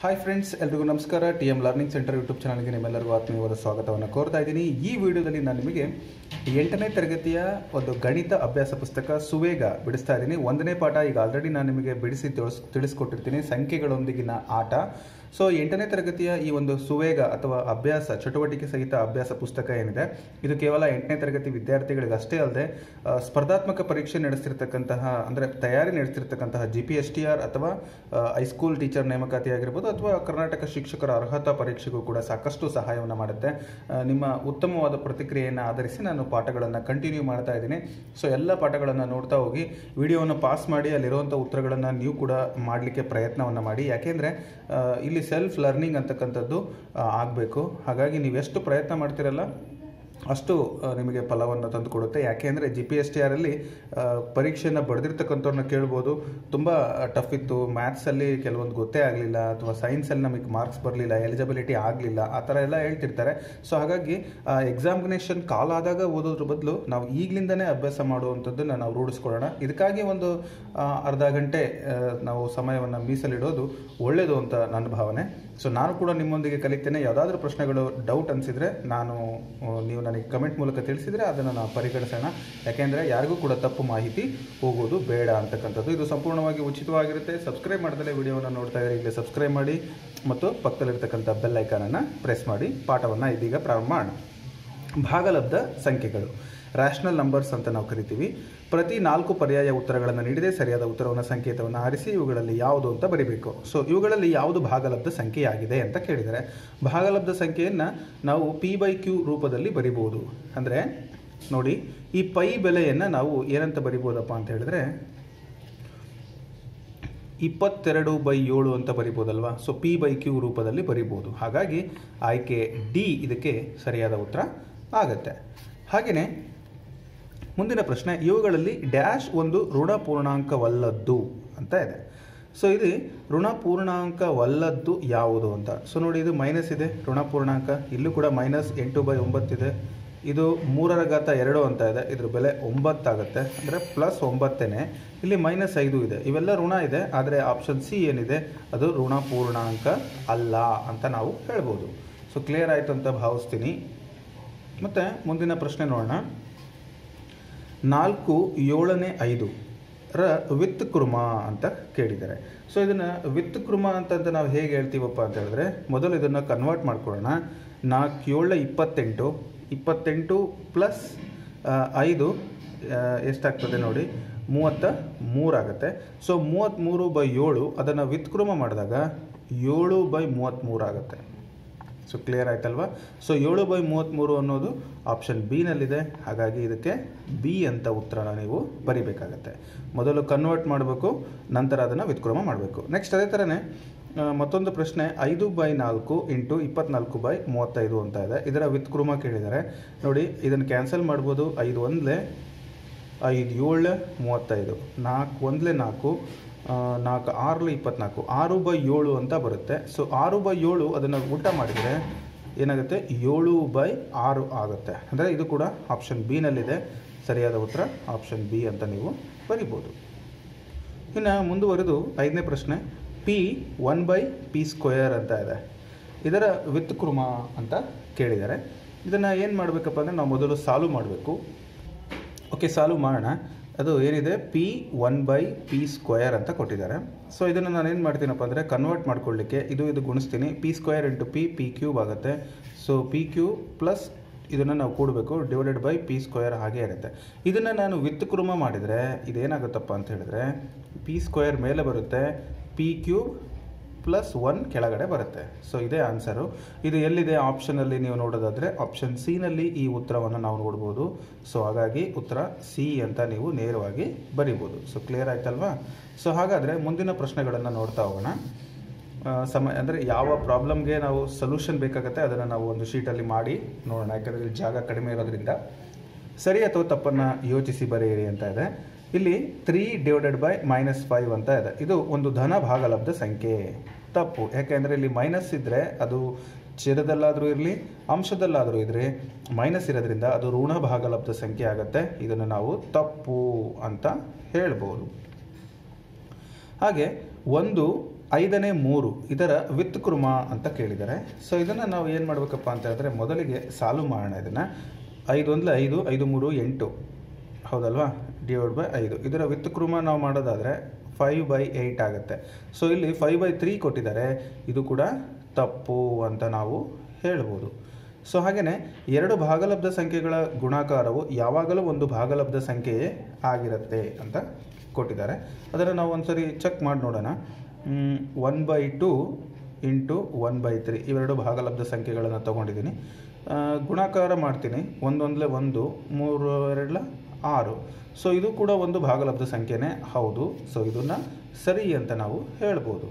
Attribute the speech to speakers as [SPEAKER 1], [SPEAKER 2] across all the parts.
[SPEAKER 1] Hi friends ಎಲ್ರಿಗೂ ನಮಸ್ಕಾರ. T M learning centre YouTube ಚಾನಲ್ಗೆ ನಿಮ್ಮೆಲ್ಲರಿಗೂ ಆತ್ಮೀಯವಾದ ಸ್ವಾಗತವನ್ನು ಕೋರ್ತಾ ಇದ್ದೀನಿ. ಈ ವಿಡಿಯೋದಲ್ಲಿ ನಾನು ನಿಮಗೆ ಎಂಟನೇ ತರಗತಿಯ ಒಂದು ಗಣಿತ ಅಭ್ಯಾಸ ಪುಸ್ತಕ ಸುವೇಗ ಬಿಡಿಸ್ತಾ ಇದ್ದೀನಿ. ಒಂದನೇ ಪಾಠ ಈಗ ಆಲ್ರೆಡಿ ನಾನು ನಿಮಗೆ ಬಿಡಿಸಿ ತಿಳಿಸ್, ತಿಳಿಸ್ಕೊಟ್ಟಿರ್ತೀನಿ. ಸಂಖ್ಯೆಗಳೊಂದಿಗಿನ ಆಟ. ಸೊ ಎಂಟನೇ ತರಗತಿಯ ಈ ಒಂದು ಸುವೇಗ ಅಥವಾ ಅಭ್ಯಾಸ, ಚಟುವಟಿಕೆ ಸಹಿತ ಅಭ್ಯಾಸ ಪುಸ್ತಕ ಏನಿದೆ, ಇದು ಕೇವಲ ಎಂಟನೇ ತರಗತಿ ವಿದ್ಯಾರ್ಥಿಗಳಿಗಷ್ಟೇ ಅಲ್ಲದೆ ಸ್ಪರ್ಧಾತ್ಮಕ ಪರೀಕ್ಷೆ ನಡೆಸಿರ್ತಕ್ಕಂತಹ ಅಂದರೆ ತಯಾರಿ ನಡೆಸಿರ್ತಕ್ಕಂತಹ G P S T R ಅಥವಾ ಹೈಸ್ಕೂಲ್ ಟೀಚರ್ ನೇಮಕಾತಿ ಆಗಿರ್ಬೋದು ಅಥವಾ ಕರ್ನಾಟಕ ಶಿಕ್ಷಕರ ಅರ್ಹತಾ ಪರೀಕ್ಷೆಗೂ ಕೂಡ ಸಾಕಷ್ಟು ಸಹಾಯವನ್ನು ಮಾಡುತ್ತೆ. ನಿಮ್ಮ ಉತ್ತಮವಾದ ಪ್ರತಿಕ್ರಿಯೆಯನ್ನು ಆಧರಿಸಿ ನಾನು ಪಾಠಗಳನ್ನು ಕಂಟಿನ್ಯೂ ಮಾಡ್ತಾ ಇದ್ದೀನಿ. ಸೊ ಎಲ್ಲ ಪಾಠಗಳನ್ನು ನೋಡ್ತಾ ಹೋಗಿ, ವಿಡಿಯೋವನ್ನು ಪಾಸ್ ಮಾಡಿ ಅಲ್ಲಿರುವಂಥ ಉತ್ತರಗಳನ್ನು ನೀವು ಕೂಡ ಮಾಡಲಿಕ್ಕೆ ಪ್ರಯತ್ನವನ್ನು ಮಾಡಿ. ಯಾಕೆಂದರೆ ಇಲ್ಲಿ ಸೆಲ್ಫ್ ಲರ್ನಿಂಗ್ ಅಂತಕ್ಕಂಥದ್ದು ಆಗಬೇಕು. ಹಾಗಾಗಿ ನೀವು ಎಷ್ಟು ಪ್ರಯತ್ನ ಮಾಡ್ತಿರಲ್ಲ ಅಷ್ಟು ನಿಮಗೆ ಫಲವನ್ನು ತಂದು ಕೊಡುತ್ತೆ ಯಾಕೆಂದರೆ ಜಿ ಪಿ ಎಸ್ ಟಿ ಆರಲ್ಲಿ ಪರೀಕ್ಷೆಯನ್ನು ಬರೆದಿರ್ತಕ್ಕಂಥವ್ರನ್ನ ಕೇಳ್ಬೋದು. ತುಂಬ ಟಫ್ ಇತ್ತು. ಮ್ಯಾಥ್ಸಲ್ಲಿ ಕೆಲವೊಂದು ಗೊತ್ತೇ ಆಗಲಿಲ್ಲ, ಅಥವಾ ಸೈನ್ಸಲ್ಲಿ ನಮಗೆ ಮಾರ್ಕ್ಸ್ ಬರಲಿಲ್ಲ ಎಲಿಜಿಬಿಲಿಟಿ ಆಗಲಿಲ್ಲ, ಆ ಥರ ಎಲ್ಲ ಹೇಳ್ತಿರ್ತಾರೆ. ಸೊ ಹಾಗಾಗಿ ಎಕ್ಸಾಮಿನೇಷನ್ ಕಾಲ್ ಆದಾಗ ಓದೋದ್ರ ಬದಲು ನಾವು ಈಗಲಿಂದನೇ ಅಭ್ಯಾಸ ಮಾಡುವಂಥದ್ದನ್ನು ನಾವು ರೂಢಿಸ್ಕೊಳ್ಳೋಣ. ಇದಕ್ಕಾಗಿ ಒಂದು ಅರ್ಧ ಗಂಟೆ ನಾವು ಸಮಯವನ್ನು ಮೀಸಲಿಡೋದು ಒಳ್ಳೆಯದು ಅಂತ ನನ್ನ ಭಾವನೆ. ಸೊ ನಾನು ಕೂಡ ನಿಮ್ಮೊಂದಿಗೆ ಕಲಿತೇನೆ. ಯಾವುದಾದ್ರೂ ಪ್ರಶ್ನೆಗಳು ಡೌಟ್ ಅನಿಸಿದರೆ ನಾನು ನೀವು ನನಗೆ ಕಮೆಂಟ್ ಮೂಲಕ ತಿಳಿಸಿದರೆ ಅದನ್ನು ನಾವು ಪರಿಗಣಿಸೋಣ. ಯಾಕೆಂದರೆ ಯಾರಿಗೂ ಕೂಡ ತಪ್ಪು ಮಾಹಿತಿ ಹೋಗೋದು ಬೇಡ ಅಂತಕ್ಕಂಥದ್ದು. ಇದು ಸಂಪೂರ್ಣವಾಗಿ ಉಚಿತವಾಗಿರುತ್ತೆ. ಸಬ್ಸ್ಕ್ರೈಬ್ ಮಾಡದಲ್ಲೇ ವಿಡಿಯೋವನ್ನು ನೋಡ್ತಾ ಇದ್ದರೆ ಈಗ ಸಬ್ಸ್ಕ್ರೈಬ್ ಮಾಡಿ. ಮತ್ತು ಪಕ್ಕದಲ್ಲಿರ್ತಕ್ಕಂಥ ಬೆಲ್ ಐಕಾನನ್ನು ಪ್ರೆಸ್ ಮಾಡಿ. ಪಾಠವನ್ನು ಇದೀಗ ಪ್ರಾರಂಭ ಮಾಡೋಣ. ಭಾಗಲಬ್ಧ ಸಂಖ್ಯೆಗಳು. ರ್ಯಾಷನಲ್ ನಂಬರ್ಸ್ ಅಂತ ನಾವು ಕರಿತೀವಿ. ಪ್ರತಿ ನಾಲ್ಕು ಪರ್ಯಾಯ ಉತ್ತರಗಳನ್ನು ನೀಡಿದೆ. ಸರಿಯಾದ ಉತ್ತರವನ್ನು, ಸಂಕೇತವನ್ನು ಆರಿಸಿ ಇವುಗಳಲ್ಲಿ ಯಾವುದು ಅಂತ ಬರಿಬೇಕು. ಸೊ ಇವುಗಳಲ್ಲಿ ಯಾವುದು ಭಾಗಲಬ್ಧ ಸಂಖ್ಯೆಯಾಗಿದೆ ಅಂತ ಕೇಳಿದರೆ, ಭಾಗಲಬ್ಧ ಸಂಖ್ಯೆಯನ್ನು ನಾವು ಪಿ ಬೈ ಕ್ಯೂ ರೂಪದಲ್ಲಿ ಬರಿಬೋದು. ಅಂದರೆ, ನೋಡಿ, ಈ ಪೈ ಬೆಲೆಯನ್ನು ನಾವು ಏನಂತ ಬರಿಬೋದಪ್ಪ ಅಂತ ಹೇಳಿದ್ರೆ, ಇಪ್ಪತ್ತೆರಡು ಬೈ ಏಳು ಅಂತ ಬರಿಬೋದಲ್ವಾ? ಸೊ ಪಿ ಬೈ ಕ್ಯೂ ರೂಪದಲ್ಲಿ ಬರಿಬೋದು. ಹಾಗಾಗಿ, ಆಯ್ಕೆ ಡಿ ಇದಕ್ಕೆ ಸರಿಯಾದ ಉತ್ತರ ಆಗತ್ತೆ. ಹಾಗೆಯೇ ಮುಂದಿನ ಪ್ರಶ್ನೆ, ಇವುಗಳಲ್ಲಿ ಡ್ಯಾಶ್ ಒಂದು ಋಣ ಪೂರ್ಣಾಂಕವಲ್ಲದ್ದು ಅಂತ ಇದೆ. ಸೊ ಇದು ಋಣ ಪೂರ್ಣಾಂಕವಲ್ಲದ್ದು ಯಾವುದು ಅಂತ? ಸೊ ನೋಡಿ, ಇದು ಮೈನಸ್ ಇದೆ, ಋಣ ಪೂರ್ಣಾಂಕ. ಇಲ್ಲೂ ಕೂಡ ಮೈನಸ್ ಎಂಟು ಬೈ ಒಂಬತ್ತಿದೆ ಇದು. ಮೂರರ ಘಾತ ಎರಡು ಅಂತ ಇದೆ. ಇದ್ರ ಬೆಲೆ ಒಂಬತ್ತಾಗುತ್ತೆ. ಅಂದರೆ ಪ್ಲಸ್ ಒಂಬತ್ತೇನೆ. ಇಲ್ಲಿ ಮೈನಸ್ ಐದು ಇದೆ. ಇವೆಲ್ಲ ಋಣ ಇದೆ, ಆದರೆ ಆಪ್ಷನ್ ಸಿ ಏನಿದೆ? ಅದು ಋಣ ಪೂರ್ಣಾಂಕ ಅಲ್ಲ ಅಂತ ನಾವು ಹೇಳ್ಬೋದು. ಸೊ ಕ್ಲಿಯರ್ ಆಯಿತು ಅಂತ ಭಾವಿಸ್ತೀನಿ. ಮತ್ತು ಮುಂದಿನ ಪ್ರಶ್ನೆ ನೋಡೋಣ. ನಾಲ್ಕು ಏಳನೇ ಐದು ರ ವಿತ್ ಕುರ್ಮ ಅಂತ ಕೇಳಿದ್ದಾರೆ. ಸೊ ಇದನ್ನು ವಿತ್ ಕುರ್ಮ ಅಂತಂತ ನಾವು ಹೇಗೆ ಹೇಳ್ತೀವಪ್ಪ ಅಂತ ಹೇಳಿದ್ರೆ, ಮೊದಲು ಇದನ್ನು ಕನ್ವರ್ಟ್ ಮಾಡ್ಕೊಳ್ಳೋಣ. ನಾಲ್ಕು ಏಳ ಇಪ್ಪತ್ತೆಂಟು ಇಪ್ಪತ್ತೆಂಟು ಪ್ಲಸ್ ಐದು ಎಷ್ಟಾಗ್ತದೆ ನೋಡಿ, ಮೂವತ್ತ ಮೂರಾಗತ್ತೆ ಸೊ ಮೂವತ್ತ್ಮೂರು ಬೈ ಏಳು, ಅದನ್ನು ವಿತ್ಕೃಮ ಮಾಡಿದಾಗ ಏಳು ಬೈ ಮೂವತ್ತ್ಮೂರು ಆಗುತ್ತೆ. ಸೊ ಕ್ಲಿಯರ್ ಆಯ್ತಲ್ವಾ? ಸೊ ಏಳು ಬೈ ಮೂವತ್ತ್ಮೂರು ಅನ್ನೋದು ಆಪ್ಷನ್ ಬಿನಲ್ಲಿದೆ ಹಾಗಾಗಿ ಇದಕ್ಕೆ ಬಿ ಅಂತ ಉತ್ತರನ ನೀವು ಬರಿಬೇಕಾಗತ್ತೆ. ಮೊದಲು ಕನ್ವರ್ಟ್ ಮಾಡಬೇಕು, ನಂತರ ಅದನ್ನು ವ್ಯುತ್ಕ್ರಮ ಮಾಡಬೇಕು. ನೆಕ್ಸ್ಟ್ ಅದೇ ಥರನೇ ಮತ್ತೊಂದು ಪ್ರಶ್ನೆ, ಐದು ಬೈ ನಾಲ್ಕು ಇಂಟು ಇಪ್ಪತ್ನಾಲ್ಕು ಬೈ ಮೂವತ್ತೈದು ಅಂತ ಇದೆ. ಇದರ ವಿತ್ಕ್ರಮ ಕೇಳಿದ್ದಾರೆ. ನೋಡಿ, ಇದನ್ನು ಕ್ಯಾನ್ಸಲ್ ಮಾಡ್ಬೋದು, ಐದು ಒಂದಲೇ ಐದು ಏಳು ಮೂವತ್ತೈದು. ನಾಲ್ಕು ಒಂದಲೇ ನಾಲ್ಕು ನಾಲ್ಕು ಆರಲೆ ಇಪ್ಪತ್ನಾಲ್ಕು. ಆರು ಬೈ ಏಳು ಅಂತ ಬರುತ್ತೆ. ಸೊ ಆರು ಬೈ ಏಳು ಅದನ್ನು ಊಟ ಮಾಡಿದರೆ ಏನಾಗುತ್ತೆ? ಏಳು ಬೈ ಆರು ಆಗುತ್ತೆ. ಅಂದರೆ ಇದು ಕೂಡ ಆಪ್ಷನ್ ಬಿನಲ್ಲಿದೆ ಸರಿಯಾದ ಉತ್ತರ ಆಪ್ಷನ್ ಬಿ ಅಂತ ನೀವು ಬರಿಬೋದು. ಇನ್ನು ಮುಂದುವರೆದು ಐದನೇ ಪ್ರಶ್ನೆ. P one by P square ಅಂತ ಇದೆ. ಇದರ ವ್ಯುತ್ಕ್ರಮ ಅಂತ ಕೇಳಿದ್ದಾರೆ. ಇದನ್ನು ಏನು ಮಾಡಬೇಕಪ್ಪ ಅಂದರೆ ನಾವು ಮೊದಲು ಸಾಲ್ವ್ ಮಾಡಬೇಕು. ಓಕೆ ಸಾಲ್ವ್ ಮಾಡೋಣ. ಅದು ಏನಿದೆ? P one by P square ಅಂತ ಕೊಟ್ಟಿದ್ದಾರೆ. ಸೊ ಇದನ್ನು ನಾನು ಏನು ಮಾಡ್ತೀನಪ್ಪ ಅಂದರೆ ಕನ್ವರ್ಟ್ ಮಾಡ್ಕೊಳ್ಳಿಕ್ಕೆ ಇದು ಇದು ಗುಣಿಸ್ತೀನಿ. P square into P P cube ಆಗುತ್ತೆ. ಸೊ ಪಿ ಕ್ಯೂ ಪ್ಲಸ್ ಇದನ್ನು ನಾವು ಕೂಡಬೇಕು. ಡಿವೈಡೆಡ್ ಬೈ ಪಿ ಸ್ಕ್ವಯರ್ ಹಾಗೆ ಇರುತ್ತೆ. ಇದನ್ನು ನಾನು ವಿತ್ ಕ್ರಮ ಮಾಡಿದರೆ ಇದೇನಾಗುತ್ತಪ್ಪ ಅಂತ ಹೇಳಿದ್ರೆ ಪಿ ಸ್ಕ್ವಯರ್ ಮೇಲೆ ಬರುತ್ತೆ. ಪಿ ಕ್ಯೂಬ್ ಪ್ಲಸ್ ಒನ್ ಕೆಳಗಡೆ ಬರುತ್ತೆ. ಸೊ ಇದೇ ಆನ್ಸರು ಇದು ಎಲ್ಲಿದೆ? ಆಪ್ಷನಲ್ಲಿ ನೀವು ನೋಡೋದಾದರೆ ಆಪ್ಷನ್ ಸಿನಲ್ಲಿ ಈ ಉತ್ತರವನ್ನು ನಾವು ನೋಡ್ಬೋದು. ಸೊ ಹಾಗಾಗಿ ಉತ್ತರ ಸಿ ಅಂತ ನೀವು ನೇರವಾಗಿ ಬರಿಬೋದು. ಸೊ ಕ್ಲಿಯರ್ ಆಯ್ತಲ್ವಾ? ಸೊ ಹಾಗಾದರೆ ಮುಂದಿನ ಪ್ರಶ್ನೆಗಳನ್ನು ನೋಡ್ತಾ ಹೋಗೋಣ. ಸಮ, ಅಂದರೆ ಯಾವ ಪ್ರಾಬ್ಲಮ್ಗೆ ನಾವು ಸೊಲ್ಯೂಷನ್ ಬೇಕಾಗುತ್ತೆ ಅದನ್ನು ನಾವು ಒಂದು ಶೀಟಲ್ಲಿ ಮಾಡಿ ನೋಡೋಣ. ಯಾಕಂದರೆ ಇಲ್ಲಿ ಜಾಗ ಕಡಿಮೆ ಇರೋದ್ರಿಂದ. ಸರಿ ಅಥವಾ ತಪ್ಪನ್ನು ಯೋಚಿಸಿ ಬರೆಯಿರಿ ಅಂತ ಇದೆ. ಇಲ್ಲಿ three divided by minus five ಅಂತ ಇದೆ. ಇದು ಒಂದು ಧನ ಭಾಗಲಬ್ಧ ಸಂಖ್ಯೆ. ತಪ್ಪು. ಯಾಕೆಂದರೆ ಇಲ್ಲಿ ಮೈನಸ್ ಇದ್ದರೆ ಅದು ಛೇದದಲ್ಲಾದರೂ ಇರಲಿ, ಅಂಶದಲ್ಲಾದರೂ ಇದ್ದರೆ ಮೈನಸ್ ಇರೋದ್ರಿಂದ ಅದು ಋಣ ಭಾಗಲಬ್ಧ ಸಂಖ್ಯೆ ಆಗುತ್ತೆ. ಇದನ್ನು ನಾವು ತಪ್ಪು ಅಂತ ಹೇಳ್ಬೋದು. ಹಾಗೆ ಒಂದು, ಐದನೇ ಮೂರು ಇದರ ವಿತ್ಕೃಮ ಅಂತ ಕೇಳಿದ್ದಾರೆ. ಸೊ ಇದನ್ನು ನಾವು ಏನು ಮಾಡಬೇಕಪ್ಪ ಅಂತ ಹೇಳಿದ್ರೆ ಮೊದಲಿಗೆ ಸಾಲು ಮಾಡೋಣ ಇದನ್ನು. ಐದು ಒಂದಲೇ ಐದು ಐದು ಮೂರು ಎಂಟು. ಹೌದಲ್ವಾ? ಡಿವೈಡ್ ಬೈ ಐದು. ಇದರ ವಿತ್ಕೃಮ ನಾವು ಮಾಡೋದಾದರೆ ಫೈವ್ ಬೈ ಏಯ್ಟ್ ಆಗುತ್ತೆ. ಸೊ ಇಲ್ಲಿ ಫೈವ್ ಬೈ ತ್ರೀ ಕೊಟ್ಟಿದ್ದಾರೆ. ಇದು ಕೂಡ ತಪ್ಪು ಅಂತ ನಾವು ಹೇಳ್ಬೋದು. ಸೊ ಹಾಗೆಯೇ ಎರಡು ಭಾಗಲಬ್ಧ ಸಂಖ್ಯೆಗಳ ಗುಣಾಕಾರವು ಯಾವಾಗಲೂ ಒಂದು ಭಾಗಲಬ್ಧ ಸಂಖ್ಯೆಯೇ ಆಗಿರುತ್ತೆ ಅಂತ ಕೊಟ್ಟಿದ್ದಾರೆ. ಅದನ್ನು ನಾವು ಒಂದ್ಸರಿ ಚೆಕ್ ಮಾಡಿ ನೋಡೋಣ. One by two into one by three ಇವೆರಡು ಭಾಗಲಬ್ಧ ಸಂಖ್ಯೆಗಳನ್ನು ತೊಗೊಂಡಿದ್ದೀನಿ. ಗುಣಾಕಾರ ಮಾಡ್ತೀನಿ. ಒಂದೊಂದಲೇ ಒಂದು, ಮೂರು, ಎರಡಲ, ಆರು. ಸೊ ಇದು ಕೂಡ ಒಂದು ಭಾಗಲಬ್ಧ ಸಂಖ್ಯೆನೇ. ಹೌದು. ಸೊ ಇದನ್ನು ಸರಿ ಅಂತ ನಾವು ಹೇಳ್ಬೋದು.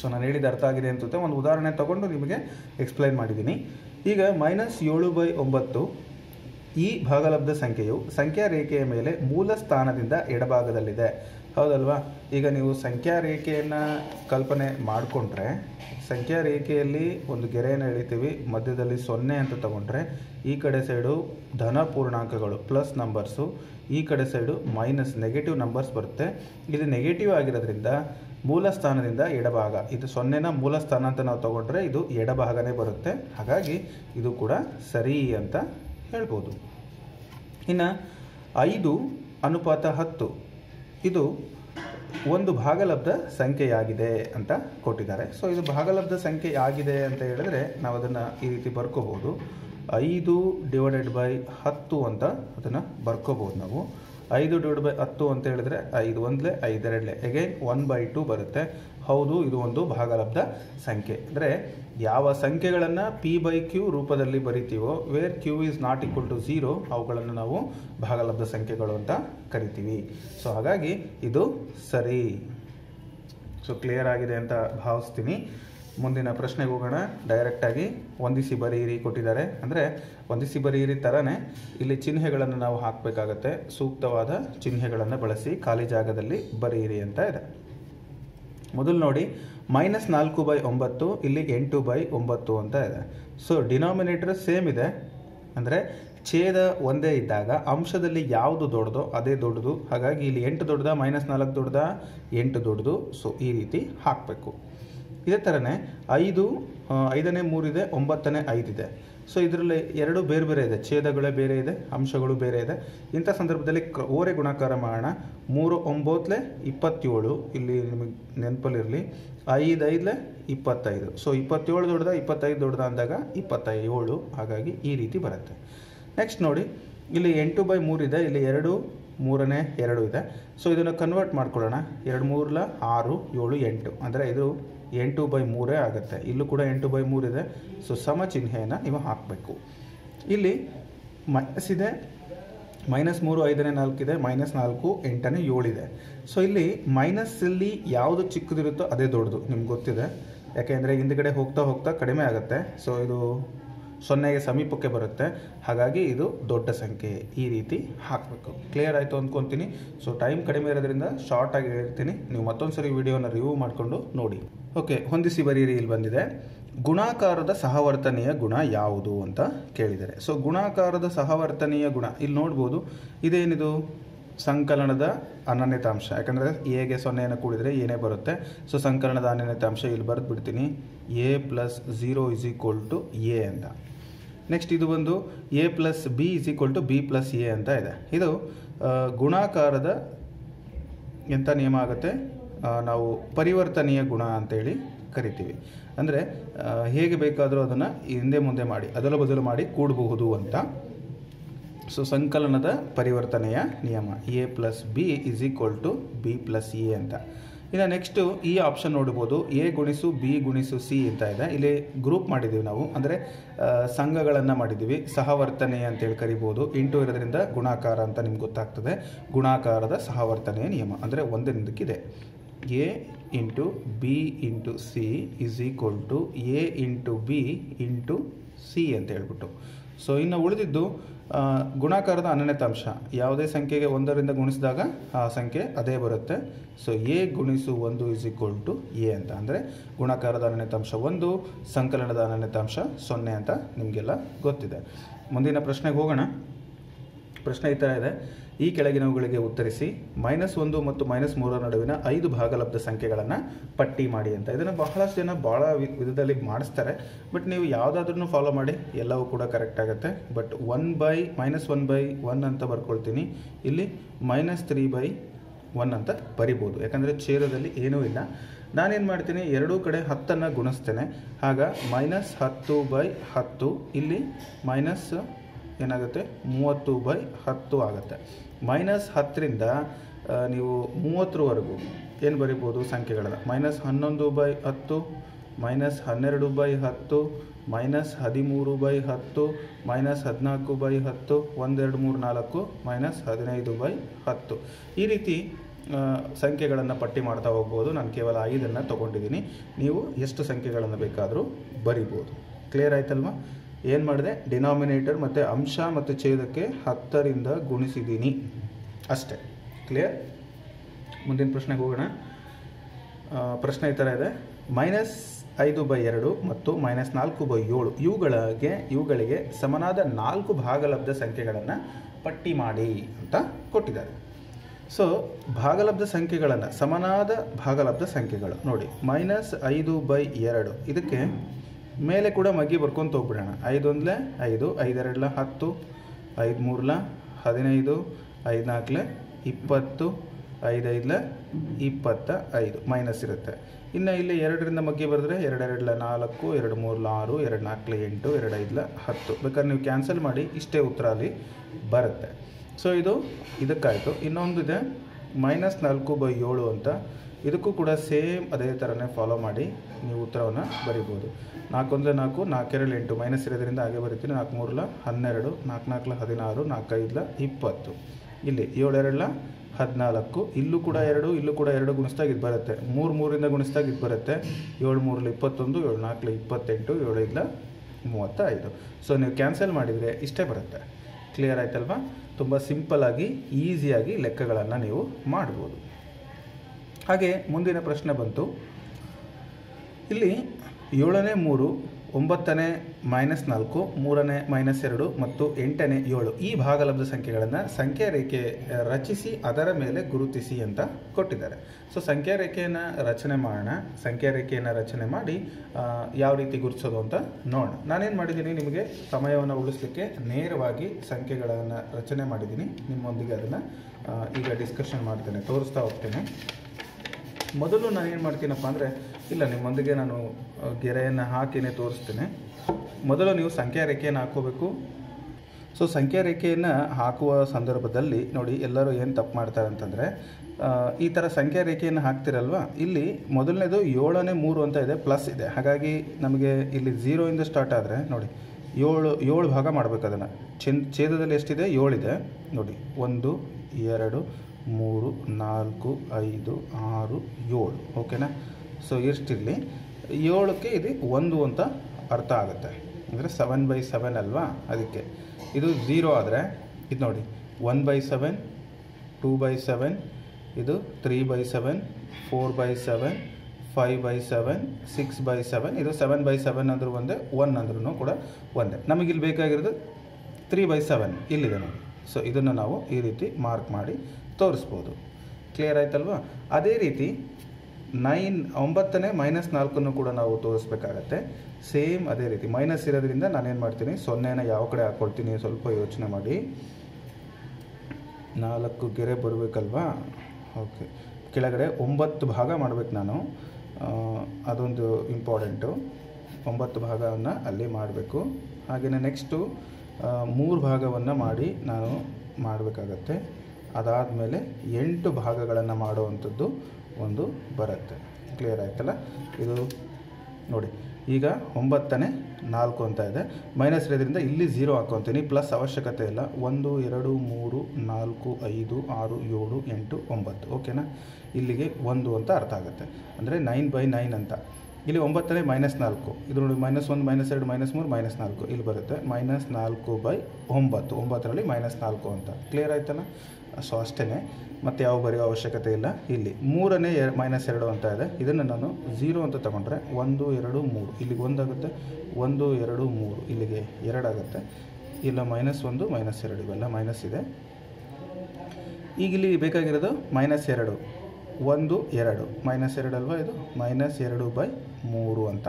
[SPEAKER 1] ಸೊ ನಾನು ಹೇಳಿದ ಅರ್ಥ ಆಗಿದೆ ಅನ್ಸುತ್ತೆ. ಒಂದು ಉದಾಹರಣೆ ತಗೊಂಡು ನಿಮಗೆ ಎಕ್ಸ್ಪ್ಲೈನ್ ಮಾಡಿದ್ದೀನಿ. ಈಗ ಮೈನಸ್ ಏಳು ಬೈ ಒಂಬತ್ತು ಈ ಭಾಗಲಬ್ಧ ಸಂಖ್ಯೆಯು ಸಂಖ್ಯಾ ರೇಖೆಯ ಮೇಲೆ ಮೂಲ ಸ್ಥಾನದಿಂದ ಎಡಭಾಗದಲ್ಲಿದೆ. ಹೌದಲ್ವಾ? ಈಗ ನೀವು ಸಂಖ್ಯಾ ರೇಖೆಯನ್ನು ಕಲ್ಪನೆ ಮಾಡಿಕೊಂಡ್ರೆ, ಸಂಖ್ಯಾ ರೇಖೆಯಲ್ಲಿ ಒಂದು ಗೆರೆಯನ್ನು ಎಳಿತೀವಿ, ಮಧ್ಯದಲ್ಲಿ ಸೊನ್ನೆ ಅಂತ ತಗೊಂಡ್ರೆ, ಈ ಕಡೆ ಸೈಡು ಧನ ಪೂರ್ಣಾಂಕಗಳು ಪ್ಲಸ್ ನಂಬರ್ಸು, ಈ ಕಡೆ ಸೈಡು ಮೈನಸ್ ನೆಗೆಟಿವ್ ನಂಬರ್ಸ್ ಬರುತ್ತೆ. ಇದು ನೆಗೆಟಿವ್ ಆಗಿರೋದ್ರಿಂದ ಮೂಲ ಸ್ಥಾನದಿಂದ ಎಡಭಾಗ. ಇದು ಸೊನ್ನೆನ ಮೂಲ ಸ್ಥಾನ ಅಂತ ನಾವು ತಗೊಂಡ್ರೆ ಇದು ಎಡಭಾಗನೇ ಬರುತ್ತೆ. ಹಾಗಾಗಿ ಇದು ಕೂಡ ಸರಿ ಅಂತ ಹೇಳ್ಬೋದು. ಇನ್ನು ಐದು ಅನುಪಾತ ಹತ್ತು. ಇದು ಒಂದು ಭಾಗಲಬ್ಧ ಸಂಖ್ಯೆಯಾಗಿದೆ ಅಂತ ಕೊಟ್ಟಿದ್ದಾರೆ. ಸೊ ಇದು ಭಾಗಲಬ್ಧ ಸಂಖ್ಯೆ ಆಗಿದೆ ಅಂತ ಹೇಳಿದ್ರೆ ನಾವು ಅದನ್ನು ಈ ರೀತಿ ಬರ್ಕೋಬೋದು ಐದು ಡಿವೈಡೆಡ್ ಬೈ ಹತ್ತು ಅಂತ ಅದನ್ನು ಬರ್ಕೋಬೋದು ನಾವು. ಐದು ಡಿವೈಡ್ ಬೈ ಹತ್ತು ಅಂತ ಹೇಳಿದ್ರೆ ಐದು ಒಂದಲೇ ಐದೆರಡಲೆ. ಅಗೈನ್ ಒನ್ ಬೈ ಟು ಬರುತ್ತೆ. ಹೌದು, ಇದು ಒಂದು ಭಾಗಲಬ್ಧ ಸಂಖ್ಯೆ. ಅಂದರೆ ಯಾವ ಸಂಖ್ಯೆಗಳನ್ನು ಪಿ ಬೈ ಕ್ಯೂ ರೂಪದಲ್ಲಿ ಬರಿತೀವೋ where Q is not equal to zero ಅವುಗಳನ್ನು ನಾವು ಭಾಗಲಬ್ಧ ಸಂಖ್ಯೆಗಳು ಅಂತ ಕರಿತೀವಿ. ಸೊ ಹಾಗಾಗಿ ಇದು ಸರಿ. ಸೊ ಕ್ಲಿಯರ್ ಆಗಿದೆ ಅಂತ ಭಾವಿಸ್ತೀನಿ. ಮುಂದಿನ ಪ್ರಶ್ನೆಗೆ ಹೋಗೋಣ. ಡೈರೆಕ್ಟಾಗಿ ಹೊಂದಿಸಿ ಬರೀರಿ ಕೊಟ್ಟಿದ್ದಾರೆ. ಅಂದರೆ ಹೊಂದಿಸಿ ಬರೀರಿ ಥರನೇ ಇಲ್ಲಿ ಚಿಹ್ನೆಗಳನ್ನು ನಾವು ಹಾಕಬೇಕಾಗತ್ತೆ. ಸೂಕ್ತವಾದ ಚಿಹ್ನೆಗಳನ್ನು ಬಳಸಿ ಖಾಲಿ ಜಾಗದಲ್ಲಿ ಬರೀರಿ ಅಂತ ಇದೆ. ಮೊದಲು ನೋಡಿ ಮೈನಸ್ ನಾಲ್ಕು ಬೈ ಒಂಬತ್ತು ಇಲ್ಲಿ ಎಂಟು ಬೈ ಒಂಬತ್ತು ಅಂತ ಇದೆ. ಸೊ ಡಿನಾಮಿನೇಟರ್ ಸೇಮ್ ಇದೆ. ಅಂದರೆ ಛೇದ ಒಂದೇ ಇದ್ದಾಗ ಅಂಶದಲ್ಲಿ ಯಾವುದು ದೊಡ್ಡದೋ ಅದೇ ದೊಡ್ಡದು. ಹಾಗಾಗಿ ಇಲ್ಲಿ ಎಂಟು ದೊಡ್ಡದ ಮೈನಸ್ ನಾಲ್ಕು ದೊಡ್ಡದ, ಎಂಟು ದೊಡ್ಡದು. ಸೊ ಈ ರೀತಿ ಹಾಕಬೇಕು. ಇದೇ ಥರನೇ ಐದು ಐದನೇ ಮೂರಿದೆ ಒಂಬತ್ತನೇ ಐದಿದೆ ಸೊ ಇದರಲ್ಲಿ ಎರಡು ಬೇರೆ ಬೇರೆ ಇದೆ. ಛೇದಗಳೇ ಬೇರೆ ಇದೆ, ಅಂಶಗಳು ಬೇರೆ ಇದೆ. ಇಂಥ ಸಂದರ್ಭದಲ್ಲಿ ಓರೆ ಗುಣಾಕಾರ ಮಾಡೋಣ. ಮೂರು ಒಂಬತ್ತಲೆ ಇಪ್ಪತ್ತೇಳು. ಇಲ್ಲಿ ನಿಮಗೆ ನೆನಪಲ್ಲಿರಲಿ. ಐದು ಐದಲೆ ಇಪ್ಪತ್ತೈದು. ಸೊ ಇಪ್ಪತ್ತೇಳು ದೊಡ್ಡದ, ಇಪ್ಪತ್ತೈದು ದೊಡ್ಡದ ಅಂದಾಗ ಇಪ್ಪತ್ತೇಳು. ಹಾಗಾಗಿ ಈ ರೀತಿ ಬರುತ್ತೆ. ನೆಕ್ಸ್ಟ್ ನೋಡಿ. ಇಲ್ಲಿ ಎಂಟು ಬೈ ಮೂರು ಇದೆ. ಇಲ್ಲಿ ಎರಡು, ಮೂರನೇ, ಎರಡು ಇದೆ. ಸೊ ಇದನ್ನು ಕನ್ವರ್ಟ್ ಮಾಡ್ಕೊಳ್ಳೋಣ. ಎರಡು ಮೂರಲ ಆರು, ಏಳು, ಎಂಟು. ಅಂದರೆ ಇದು ಎಂಟು ಬೈ ಮೂರೇ ಆಗುತ್ತೆ. ಇಲ್ಲೂ ಕೂಡ ಎಂಟು ಬೈ ಮೂರಿದೆ ಸೊ ಸಮ ಚಿಹ್ನೆಯನ್ನು ನೀವು ಹಾಕಬೇಕು. ಇಲ್ಲಿ ಮೈನಸ್ ಇದೆ, ಮೈನಸ್ ಮೂರು ಐದನೇ ಇದೆ, ಮೈನಸ್ ನಾಲ್ಕು ಎಂಟನೇ ಏಳಿದೆ ಸೊ ಇಲ್ಲಿ ಮೈನಸ್ಸಲ್ಲಿ ಯಾವುದು ಚಿಕ್ಕದಿರುತ್ತೋ ಅದೇ ದೊಡ್ಡದು. ನಿಮ್ಗೆ ಗೊತ್ತಿದೆ. ಯಾಕೆಂದರೆ ಹಿಂದ್ಗಡೆ ಹೋಗ್ತಾ ಹೋಗ್ತಾ ಕಡಿಮೆ ಆಗುತ್ತೆ. ಸೊ ಇದು ಸೊನ್ನೆಗೆ ಸಮೀಪಕ್ಕೆ ಬರುತ್ತೆ. ಹಾಗಾಗಿ ಇದು ದೊಡ್ಡ ಸಂಖ್ಯೆ ಈ ರೀತಿ ಹಾಕಬೇಕು. ಕ್ಲಿಯರ್ ಆಯಿತು ಅಂದ್ಕೊತೀನಿ ಸೊ ಟೈಮ್ ಕಡಿಮೆ ಇರೋದ್ರಿಂದ ಶಾರ್ಟ್ ಆಗಿ ಹೇಳ್ತೀನಿ. ನೀವು ಮತ್ತೊಂದು ಸರಿ ವಿಡಿಯೋನ ರಿವ್ಯೂ ಮಾಡಿಕೊಂಡು ನೋಡಿ. ಓಕೆ ಹೊಂದಿಸಿ ಬರೀರಿ, ಇಲ್ಲಿ ಬಂದಿದೆ. ಗುಣಾಕಾರದ ಸಹವರ್ತನೀಯ ಗುಣ ಯಾವುದು ಅಂತ ಕೇಳಿದ್ದಾರೆ ಸೊ ಗುಣಾಕಾರದ ಸಹವರ್ತನೀಯ ಗುಣ, ಇಲ್ಲಿ ನೋಡ್ಬೋದು. ಇದೇನಿದು? ಸಂಕಲನದ ಅನನ್ಯತಾಂಶ. ಯಾಕಂದರೆ ಎಗೆ ಸೊನ್ನೆಯನ್ನು ಕೂಡಿದರೆ ಏನೇ ಬರುತ್ತೆ. ಸೊ ಸಂಕಲನದ ಅನನ್ಯತಾಂಶ ಇಲ್ಲಿ ಬರೆದು ಬಿಡ್ತೀನಿ A plus zero is equal to A ಅಂತ. ನೆಕ್ಸ್ಟ್ ಇದು ಬಂದು A plus B is equal to B plus A ಅಂತ ಇದೆ. ಇದು ಗುಣಾಕಾರದ ಎಂಥ ನಿಯಮ ಆಗುತ್ತೆ? ನಾವು ಪರಿವರ್ತನೀಯ ಗುಣ ಅಂತೇಳಿ ಕರಿತೀವಿ. ಅಂದರೆ ಹೇಗೆ ಬೇಕಾದರೂ ಅದನ್ನು ಹಿಂದೆ ಮುಂದೆ ಮಾಡಿ ಅದಲು ಬದಲು ಮಾಡಿ ಕೂಡಬಹುದು ಅಂತ. ಸೊ ಸಂಕಲನದ ಪರಿವರ್ತನೆಯ ನಿಯಮ A plus B is equal to B plus A ಅಂತ. ಇನ್ನು ನೆಕ್ಸ್ಟು ಈ ಆಪ್ಷನ್ ನೋಡ್ಬೋದು ಎ ಗುಣಿಸು ಬಿ ಗುಣಿಸು ಸಿ ಅಂತ ಇದೆ. ಇಲ್ಲಿ ಗ್ರೂಪ್ ಮಾಡಿದ್ದೀವಿ ನಾವು. ಅಂದರೆ ಸಂಘಗಳನ್ನು ಮಾಡಿದ್ದೀವಿ ಸಹವರ್ತನೆ ಅಂತೇಳಿ ಕರಿಬೋದು. ಇಂಟು ಇರೋದ್ರಿಂದ ಗುಣಾಕಾರ ಅಂತ ನಿಮ್ಗೆ ಗೊತ್ತಾಗ್ತದೆ. ಗುಣಾಕಾರದ ಸಹವರ್ತನೆಯ ನಿಯಮ. ಅಂದರೆ ಒಂದರಿಂದಕ್ಕಿದೆ. A into B into C is equal to A into B into C ಅಂತ ಹೇಳ್ಬಿಟ್ಟು. ಸೊ ಇನ್ನು ಉಳಿದಿದ್ದು ಗುಣಾಕಾರದ ಅನನ್ಯತಾಂಶ ಯಾವುದೇ ಸಂಖ್ಯೆಗೆ ಒಂದರಿಂದ ಗುಣಿಸಿದಾಗ ಆ ಸಂಖ್ಯೆ ಅದೇ ಬರುತ್ತೆ. ಸೊ ಎ ಗುಣಿಸು ಒಂದು ಇಸ್ ಈಕ್ವಲ್ ಟು ಎ ಅಂತ. ಅಂದರೆ ಗುಣಾಕಾರದ ಅನನ್ಯತಾಂಶ ಒಂದು, ಸಂಕಲನದ ಅನನ್ಯತಾಂಶ ಸೊನ್ನೆ ಅಂತ ನಿಮಗೆಲ್ಲ ಗೊತ್ತಿದೆ. ಮುಂದಿನ ಪ್ರಶ್ನೆಗೆ ಹೋಗೋಣ. ಪ್ರಶ್ನೆ ಈ ಥರ ಇದೆ. ಈ ಕೆಳಗಿನವುಗಳಿಗೆ ಉತ್ತರಿಸಿ ಮೈನಸ್ ಒಂದು ಮತ್ತು ಮೈನಸ್ ಮೂರರ ನಡುವಿನ ಐದು ಭಾಗಲಬ್ಧ ಸಂಖ್ಯೆಗಳನ್ನು ಪಟ್ಟಿ ಮಾಡಿ ಅಂತ. ಇದನ್ನು ಬಹಳಷ್ಟು ಜನ ಭಾಳ ವಿಧದಲ್ಲಿ ಮಾಡಿಸ್ತಾರೆ. ಬಟ್ ನೀವು ಯಾವುದಾದ್ರೂ ಫಾಲೋ ಮಾಡಿ, ಎಲ್ಲವೂ ಕೂಡ ಕರೆಕ್ಟ್ ಆಗುತ್ತೆ. But one by minus one by one ಅಂತ ಬರ್ಕೊಳ್ತೀನಿ. ಇಲ್ಲಿ ಮೈನಸ್ ತ್ರೀ ಬೈ ಒನ್ ಅಂತ ಬರಿಬೋದು. ಯಾಕಂದರೆ ಛೇದದಲ್ಲಿ ಏನೂ ಇಲ್ಲ. ನಾನೇನು ಮಾಡ್ತೀನಿ? ಎರಡೂ ಕಡೆ ಹತ್ತನ್ನು ಗುಣಿಸ್ತೇನೆ. ಆಗ ಮೈನಸ್ ಹತ್ತು ಬೈ ಹತ್ತು, ಇಲ್ಲಿ ಮೈನಸ್ ಏನಾಗುತ್ತೆ? ಮೂವತ್ತು ಬೈ ಹತ್ತು ಆಗುತ್ತೆ. ಮೈನಸ್ ಹತ್ತರಿಂದ ನೀವು ಮೂವತ್ತರವರೆಗೂ ಏನು ಬರಿಬೋದು ಸಂಖ್ಯೆಗಳನ್ನು? ಮೈನಸ್ ಹನ್ನೊಂದು ಬೈ ಹತ್ತು, ಮೈನಸ್ ಹನ್ನೆರಡು ಬೈ ಹತ್ತು, ಮೈನಸ್ ಹದಿಮೂರು ಬೈ ಹತ್ತು, ಮೈನಸ್ ಹದಿನಾಲ್ಕು ಬೈ ಹತ್ತು, ಒಂದೆರಡು ಮೂರು ನಾಲ್ಕು, ಮೈನಸ್ ಹದಿನೈದು ಬೈ ಹತ್ತು. ಈ ರೀತಿ ಸಂಖ್ಯೆಗಳನ್ನು ಪಟ್ಟಿ ಮಾಡ್ತಾ ಹೋಗ್ಬೋದು. ನಾನು ಕೇವಲ ಐದನ್ನು ತೊಗೊಂಡಿದ್ದೀನಿ ನೀವು ಎಷ್ಟು ಸಂಖ್ಯೆಗಳನ್ನು ಬೇಕಾದರೂ ಬರಿಬೋದು. ಕ್ಲಿಯರ್ ಆಯ್ತಲ್ವಾ? ಏನು ಮಾಡಿದೆ? ಡಿನಾಮಿನೇಟರ್ ಮತ್ತು ಅಂಶ ಮತ್ತು ಛೇದಕ್ಕೆ ಹತ್ತರಿಂದ ಗುಣಿಸಿದ್ದೀನಿ ಅಷ್ಟೇ. ಕ್ಲಿಯರ್ ಮುಂದಿನ ಪ್ರಶ್ನೆಗೆ ಹೋಗೋಣ. ಪ್ರಶ್ನೆ ಈ ಥರ ಇದೆ. ಮೈನಸ್ ಐದು ಬೈ ಎರಡು ಮತ್ತು ಮೈನಸ್ ನಾಲ್ಕು ಬೈ ಏಳು. ಇವುಗಳಿಗೆ ಇವುಗಳಿಗೆ ಸಮನಾದ ನಾಲ್ಕು ಭಾಗಲಬ್ಧ ಸಂಖ್ಯೆಗಳನ್ನು ಪಟ್ಟಿ ಮಾಡಿ ಅಂತ ಕೊಟ್ಟಿದ್ದಾರೆ. ಸೊ ಭಾಗಲಬ್ಧ ಸಂಖ್ಯೆಗಳನ್ನು, ಸಮನಾದ ಭಾಗಲಬ್ಧ ಸಂಖ್ಯೆಗಳು ನೋಡಿ. ಮೈನಸ್ ಐದು ಬೈ ಎರಡು. ಇದಕ್ಕೆ ಮೇಲೆ ಕೂಡ ಮಗ್ಗಿ ಬರ್ಕೊಂತ ಹೋಗ್ಬಿಡೋಣ. ಐದು ಒಂದ್ಲೆ ಐದು, ಐದೆರಡ್ಲ ಹತ್ತು ಐದು ಮೂರ್ಲ ಹದಿನೈದು ಐದು ನಾಲ್ಕಲೆ ಇಪ್ಪತ್ತು, ಐದೈದ್ಲ ಇಪ್ಪತ್ತ ಐದು ಮೈನಸ್ ಇರುತ್ತೆ. ಇನ್ನು ಇಲ್ಲಿ ಎರಡರಿಂದ ಮಗ್ಗಿ ಬರೆದ್ರೆ ಎರಡೆರಡ್ಲ ನಾಲ್ಕು ಎರಡು ಮೂರ್ಲ ಆರು ಎರಡು ನಾಲ್ಕಲೆ ಎಂಟು ಎರಡು ಐದ್ಲ ಹತ್ತು. ಬೇಕಾದ್ರೆ ನೀವು ಕ್ಯಾನ್ಸಲ್ ಮಾಡಿ ಇಷ್ಟೇ ಉತ್ತರ ಅಲ್ಲಿ ಬರುತ್ತೆ. ಸೊ ಇದು ಇದಕ್ಕಾಯಿತು. ಇನ್ನೊಂದು ಇದೆ ಮೈನಸ್ ನಾಲ್ಕು ಬೈ ಏಳು ಅಂತ. ಇದಕ್ಕೂ ಕೂಡ ಸೇಮ್ ಅದೇ ಥರನೇ ಫಾಲೋ ಮಾಡಿ ನೀವು ಉತ್ತರವನ್ನು ಬರಿಬೋದು. ಅಂದರೆ ನಾಲ್ಕು ನಾಲ್ಕೆರಡು ಎಂಟು ಮೈನಸ್ ಇರೋದ್ರಿಂದ ಹಾಗೆ ಬರಿತೀನಿ. ನಾಲ್ಕು ಮೂರಲ ಹನ್ನೆರಡು, ನಾಲ್ಕು ನಾಲ್ಕಲ ಹದಿನಾರು ನಾಲ್ಕೈದ್ಲ ಇಪ್ಪತ್ತು. ಇಲ್ಲಿ ಏಳೆರಡಲ್ಲ ಹದಿನಾಲ್ಕು. ಇಲ್ಲೂ ಕೂಡ ಎರಡು, ಇಲ್ಲೂ ಕೂಡ ಎರಡು ಗುಣಿಸ್ದಾಗ ಇದು ಬರುತ್ತೆ. ಮೂರು ಮೂರಿಂದ ಗುಣಿಸ್ದಾಗ ಇದು ಬರುತ್ತೆ. ಏಳು ಮೂರಲ ಇಪ್ಪತ್ತೊಂದು, ಏಳು ನಾಲ್ಕಲ ಇಪ್ಪತ್ತೆಂಟು, ಏಳು ಐದ್ಲ ಮೂವತ್ತೈದು. ಸೊ ನೀವು ಕ್ಯಾನ್ಸಲ್ ಮಾಡಿದರೆ ಇಷ್ಟೇ ಬರುತ್ತೆ. ಕ್ಲಿಯರ್ ಆಯ್ತಲ್ವಾ? ತುಂಬ ಸಿಂಪಲ್ಲಾಗಿ ಈಸಿಯಾಗಿ ಲೆಕ್ಕಗಳನ್ನು ನೀವು ಮಾಡ್ಬೋದು. ಹಾಗೆ ಮುಂದಿನ ಪ್ರಶ್ನೆ ಬಂತು. ಇಲ್ಲಿ ಏಳನೇ ಮೂರು, ಒಂಬತ್ತನೇ ಮೈನಸ್ ನಾಲ್ಕು, ಮೂರನೇ ಮೈನಸ್ ಎರಡು ಮತ್ತು ಎಂಟನೇ ಏಳು ಈ ಭಾಗಲಬ್ಧ ಸಂಖ್ಯೆಗಳನ್ನು ಸಂಖ್ಯಾ ರೇಖೆ ರಚಿಸಿ ಅದರ ಮೇಲೆ ಗುರುತಿಸಿ ಅಂತ ಕೊಟ್ಟಿದ್ದಾರೆ. ಸೊ ಸಂಖ್ಯಾ ರೇಖೆಯನ್ನು ರಚನೆ ಮಾಡೋಣ. ಸಂಖ್ಯಾ ರೇಖೆಯನ್ನು ರಚನೆ ಮಾಡಿ ಯಾವ ರೀತಿ ಗುರುತಿಸೋದು ಅಂತ ನೋಡೋಣ. ನಾನೇನು ಮಾಡಿದ್ದೀನಿ, ನಿಮಗೆ ಸಮಯವನ್ನು ಉಳಿಸ್ಲಿಕ್ಕೆ ನೇರವಾಗಿ ಸಂಖ್ಯೆಗಳನ್ನು ರಚನೆ ಮಾಡಿದ್ದೀನಿ. ನಿಮ್ಮೊಂದಿಗೆ ಅದನ್ನು ಈಗ ಡಿಸ್ಕಷನ್ ಮಾಡ್ತೇನೆ, ತೋರಿಸ್ತಾ ಹೋಗ್ತೇನೆ. ಮೊದಲು ನಾನು ಏನು ಮಾಡ್ತೀನಪ್ಪ ಅಂದರೆ, ಇಲ್ಲ, ನಿಮ್ಮೊಂದಿಗೆ ನಾನು ಗೆರೆಯನ್ನು ಹಾಕಿನೇ ತೋರಿಸ್ತೇನೆ. ಮೊದಲು ನೀವು ಸಂಖ್ಯಾ ರೇಖೆಯನ್ನು ಹಾಕೋಬೇಕು ಸೊ ಸಂಖ್ಯಾ ರೇಖೆಯನ್ನು ಹಾಕುವ ಸಂದರ್ಭದಲ್ಲಿ ನೋಡಿ, ಎಲ್ಲರೂ ಏನು ತಪ್ಪು ಮಾಡ್ತಾರೆ ಅಂತಂದರೆ ಈ ಥರ ಸಂಖ್ಯಾ ರೇಖೆಯನ್ನು ಹಾಕ್ತಿರಲ್ವ? ಇಲ್ಲಿ ಮೊದಲನೇದು ಏಳನೇ ಮೂರು ಅಂತ ಇದೆ ಪ್ಲಸ್ ಇದೆ. ಹಾಗಾಗಿ ನಮಗೆ ಇಲ್ಲಿ ಝೀರೋಯಿಂದ ಸ್ಟಾರ್ಟ್ ಆದರೆ, ನೋಡಿ, ಏಳು ಏಳು ಭಾಗ ಮಾಡಬೇಕು ಅದನ್ನು. ಛೇದದಲ್ಲಿ ಎಷ್ಟಿದೆ? ಏಳಿದೆ. ನೋಡಿ, ಒಂದು, ಎರಡು ಮೂರು, ನಾಲ್ಕು, ಐದು, ಆರು, ಏಳು. ಓಕೆನಾ? ಸೊ ಎಷ್ಟಿರಲಿ ಏಳಕ್ಕೆ ಇದು ಒಂದು ಅಂತ ಅರ್ಥ ಆಗುತ್ತೆ. ಅಂದರೆ ಸೆವೆನ್ ಬೈ ಸೆವೆನ್ ಅಲ್ವಾ? ಅದಕ್ಕೆ. ಇದು ಝೀರೋ ಆದರೆ, ಇದು ನೋಡಿ one by seven two by seven ಇದು three by seven four by seven five by seven six by seven ಇದು ಸೆವೆನ್ ಬೈ ಸೆವೆನ್ ಅಂದರೂ ಒಂದೇ ಒನ್ ಅಂದ್ರೂ ಕೂಡ ಒಂದೇ. ನಮಗಿಲ್ಲಿ ಬೇಕಾಗಿರೋದು ತ್ರೀ ಬೈ ಸೆವೆನ್ ಇಲ್ಲಿದೆ ನೋಡಿ. ಸೊ ಇದನ್ನು ನಾವು ಈ ರೀತಿ ಮಾರ್ಕ್ ಮಾಡಿ ತೋರಿಸ್ಬೋದು. ಕ್ಲಿಯರ್ ಆಯ್ತಲ್ವಾ? ಅದೇ ರೀತಿ ನೈನ್ ಒಂಬತ್ತನೇ ಮೈನಸ್ ನಾಲ್ಕನ್ನು ಕೂಡ ನಾವು ತೋರಿಸ್ಬೇಕಾಗತ್ತೆ. ಸೇಮ್ ಅದೇ ರೀತಿ. ಮೈನಸ್ ಇರೋದ್ರಿಂದ ನಾನೇನು ಮಾಡ್ತೀನಿ? ಸೊನ್ನೆನ ಯಾವ ಕಡೆ ಹಾಕ್ಕೊಳ್ತೀನಿ ಸ್ವಲ್ಪ ಯೋಚನೆ ಮಾಡಿ. ನಾಲ್ಕು ಗೆರೆ ಬರಬೇಕಲ್ವಾ? ಓಕೆ ಕೆಳಗಡೆ ಒಂಬತ್ತು ಭಾಗ ಮಾಡಬೇಕು ನಾನು. ಅದೊಂದು ಇಂಪಾರ್ಟೆಂಟು ಒಂಬತ್ತು ಭಾಗವನ್ನು ಅಲ್ಲಿ ಮಾಡಬೇಕು. ಹಾಗೆಯೇ ನೆಕ್ಸ್ಟು ಮೂರು ಭಾಗವನ್ನು ಮಾಡಿ ನಾನು ಮಾಡಬೇಕಾಗತ್ತೆ. ಅದಾದಮೇಲೆ ಎಂಟು ಭಾಗಗಳನ್ನು ಮಾಡುವಂಥದ್ದು ಒಂದು ಬರುತ್ತೆ. ಕ್ಲಿಯರ್ ಆಯ್ತಲ್ಲ? ಇದು ನೋಡಿ, ಈಗ ಒಂಬತ್ತನೇ ನಾಲ್ಕು ಅಂತ ಇದೆ. ಮೈನಸ್ ಇರೋದ್ರಿಂದ ಇಲ್ಲಿ ಝೀರೋ ಹಾಕ್ಕೊತೀನಿ ಪ್ಲಸ್ ಅವಶ್ಯಕತೆ ಇಲ್ಲ. ಒಂದು, ಎರಡು, ಮೂರು, ನಾಲ್ಕು, ಐದು, ಆರು, ಏಳು, ಎಂಟು, ಒಂಬತ್ತು. ಓಕೆನಾ ಇಲ್ಲಿಗೆ ಒಂದು ಅಂತ ಅರ್ಥ ಆಗುತ್ತೆ. ಅಂದರೆ ನೈನ್ ಬೈ ನೈನ್ ಅಂತ. ಇಲ್ಲಿ ಒಂಬತ್ತನೇ ಮೈನಸ್ ನಾಲ್ಕು. ಇದು ನೋಡಿ ಮೈನಸ್ ಒಂದು ಮೈನಸ್ ಎರಡು ಮೈನಸ್ ಮೂರು ಮೈನಸ್ ನಾಲ್ಕು. ಇಲ್ಲಿ ಬರುತ್ತೆ ಮೈನಸ್ ನಾಲ್ಕು ಬೈ ಒಂಬತ್ತು. ಒಂಬತ್ತರಲ್ಲಿ ಮೈನಸ್ ನಾಲ್ಕು ಅಂತ. ಕ್ಲಿಯರ್ ಆಯ್ತಲ್ಲ? ಸೊ ಅಷ್ಟೇ ಮತ್ತು ಯಾವ ಬರೆಯೋ ಅವಶ್ಯಕತೆ ಇಲ್ಲ. ಇಲ್ಲಿ ಮೂರನೇ ಎ ಮೈನಸ್ ಎರಡು ಅಂತ ಇದೆ. ಇದನ್ನು ನಾನು ಝೀರೋ ಅಂತ ತಗೊಂಡ್ರೆ ಒಂದು, ಎರಡು, ಮೂರು. ಇಲ್ಲಿಗೆ ಒಂದಾಗುತ್ತೆ ಒಂದು, ಎರಡು, ಮೂರು. ಇಲ್ಲಿಗೆ ಎರಡಾಗುತ್ತೆ ಇಲ್ಲ ಮೈನಸ್ ಒಂದು ಮೈನಸ್ ಎರಡು. ಇವೆಲ್ಲ ಮೈನಸ್ ಇದೆ. ಈಗ ಇಲ್ಲಿ ಬೇಕಾಗಿರೋದು ಮೈನಸ್ ಎರಡು. ಒಂದು, ಎರಡು. ಮೈನಸ್ ಎರಡು ಅಲ್ವಾ ಇದು? ಮೈನಸ್ ಎರಡು ಬೈ ಮೂರು ಅಂತ